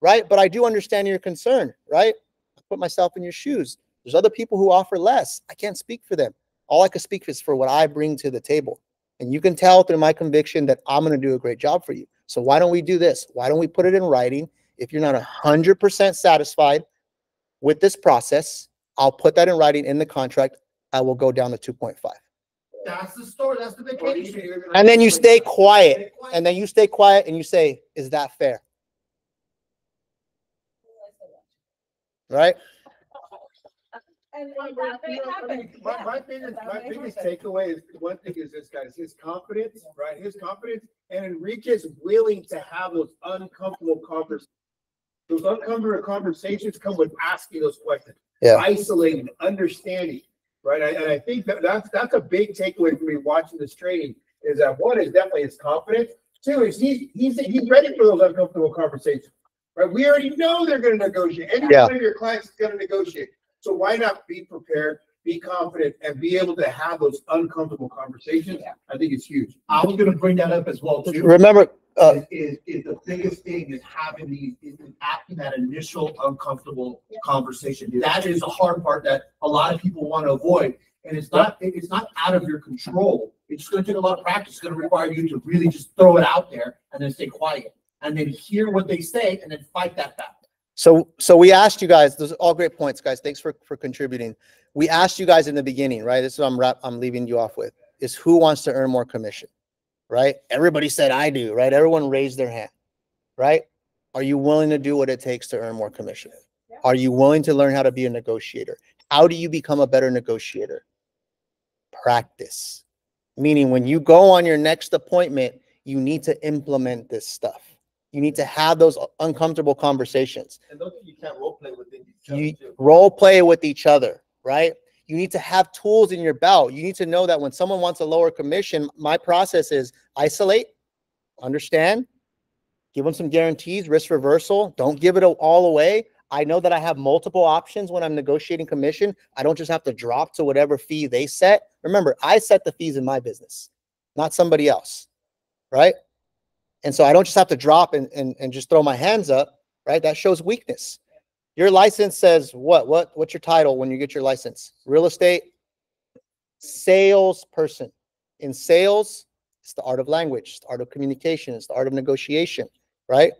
Right. But I do understand your concern. Right. I put myself in your shoes. There's other people who offer less. I can't speak for them. All I can speak for is for what I bring to the table. And you can tell through my conviction that I'm going to do a great job for you. So why don't we do this? Why don't we put it in writing? If you're not 100% satisfied with this process, I'll put that in writing in the contract. I will go down to 2.5. That's the story. That's the vacation. And then you stay quiet. And then you stay quiet and you say, is that fair? Right? And and that may happen. My, yeah. my biggest, That my biggest takeaway is, one thing is this, guys, his confidence, right? His confidence and Enrique's willing to have those uncomfortable conversations. Those uncomfortable conversations come with asking those questions. Yeah. Isolating, understanding, right? And I think that that's, that's a big takeaway for me watching this training is that one is definitely his confidence. Two is he, he's, he's ready for those uncomfortable conversations, right? We already know they're gonna negotiate. Any Yeah. one of your clients is gonna negotiate. So why not be prepared, be confident, and be able to have those uncomfortable conversations? I think it's huge. I was gonna bring that up as well too. Remember, uh, Is, is the biggest thing is having these, is acting that initial uncomfortable conversation. That is the hard part that a lot of people want to avoid. And it's not, it's not out of your control. It's gonna take a lot of practice. It's gonna require you to really just throw it out there and then stay quiet. And then hear what they say and then fight that back. so so we asked you guys, those are all great points, guys. Thanks for for contributing. We asked you guys in the beginning, right? This is what I'm wrap, I'm leaving you off with is who wants to earn more commission, right? Everybody said I do, right? Everyone raised their hand, right? Are you willing to do what it takes to earn more commission? Are you willing to learn how to be a negotiator? How do you become a better negotiator? Practice. Meaning when you go on your next appointment, you need to implement this stuff. You need to have those uncomfortable conversations. And those you can't role play within each other. You too. role play with each other, right? You need to have tools in your belt. You need to know that when someone wants a lower commission, my process is isolate, understand, Give them some guarantees, risk reversal. Don't give it all away. I know that I have multiple options when I'm negotiating commission. I don't just have to drop to whatever fee they set. Remember, I set the fees in my business, not somebody else. Right. And so I don't just have to drop and, and, and just throw my hands up. Right. That shows weakness. Your license says what? What? What's your title when you get your license? Real estate salesperson. In sales, it's the art of language, it's the art of communication, it's the art of negotiation, right?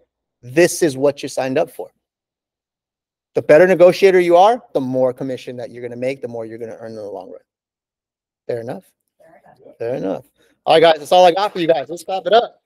This is what you signed up for. The better negotiator you are, the more commission that you're going to make, the more you're going to earn in the long run. Fair enough. Fair enough. All right, guys, that's all I got for you guys. Let's clap it up.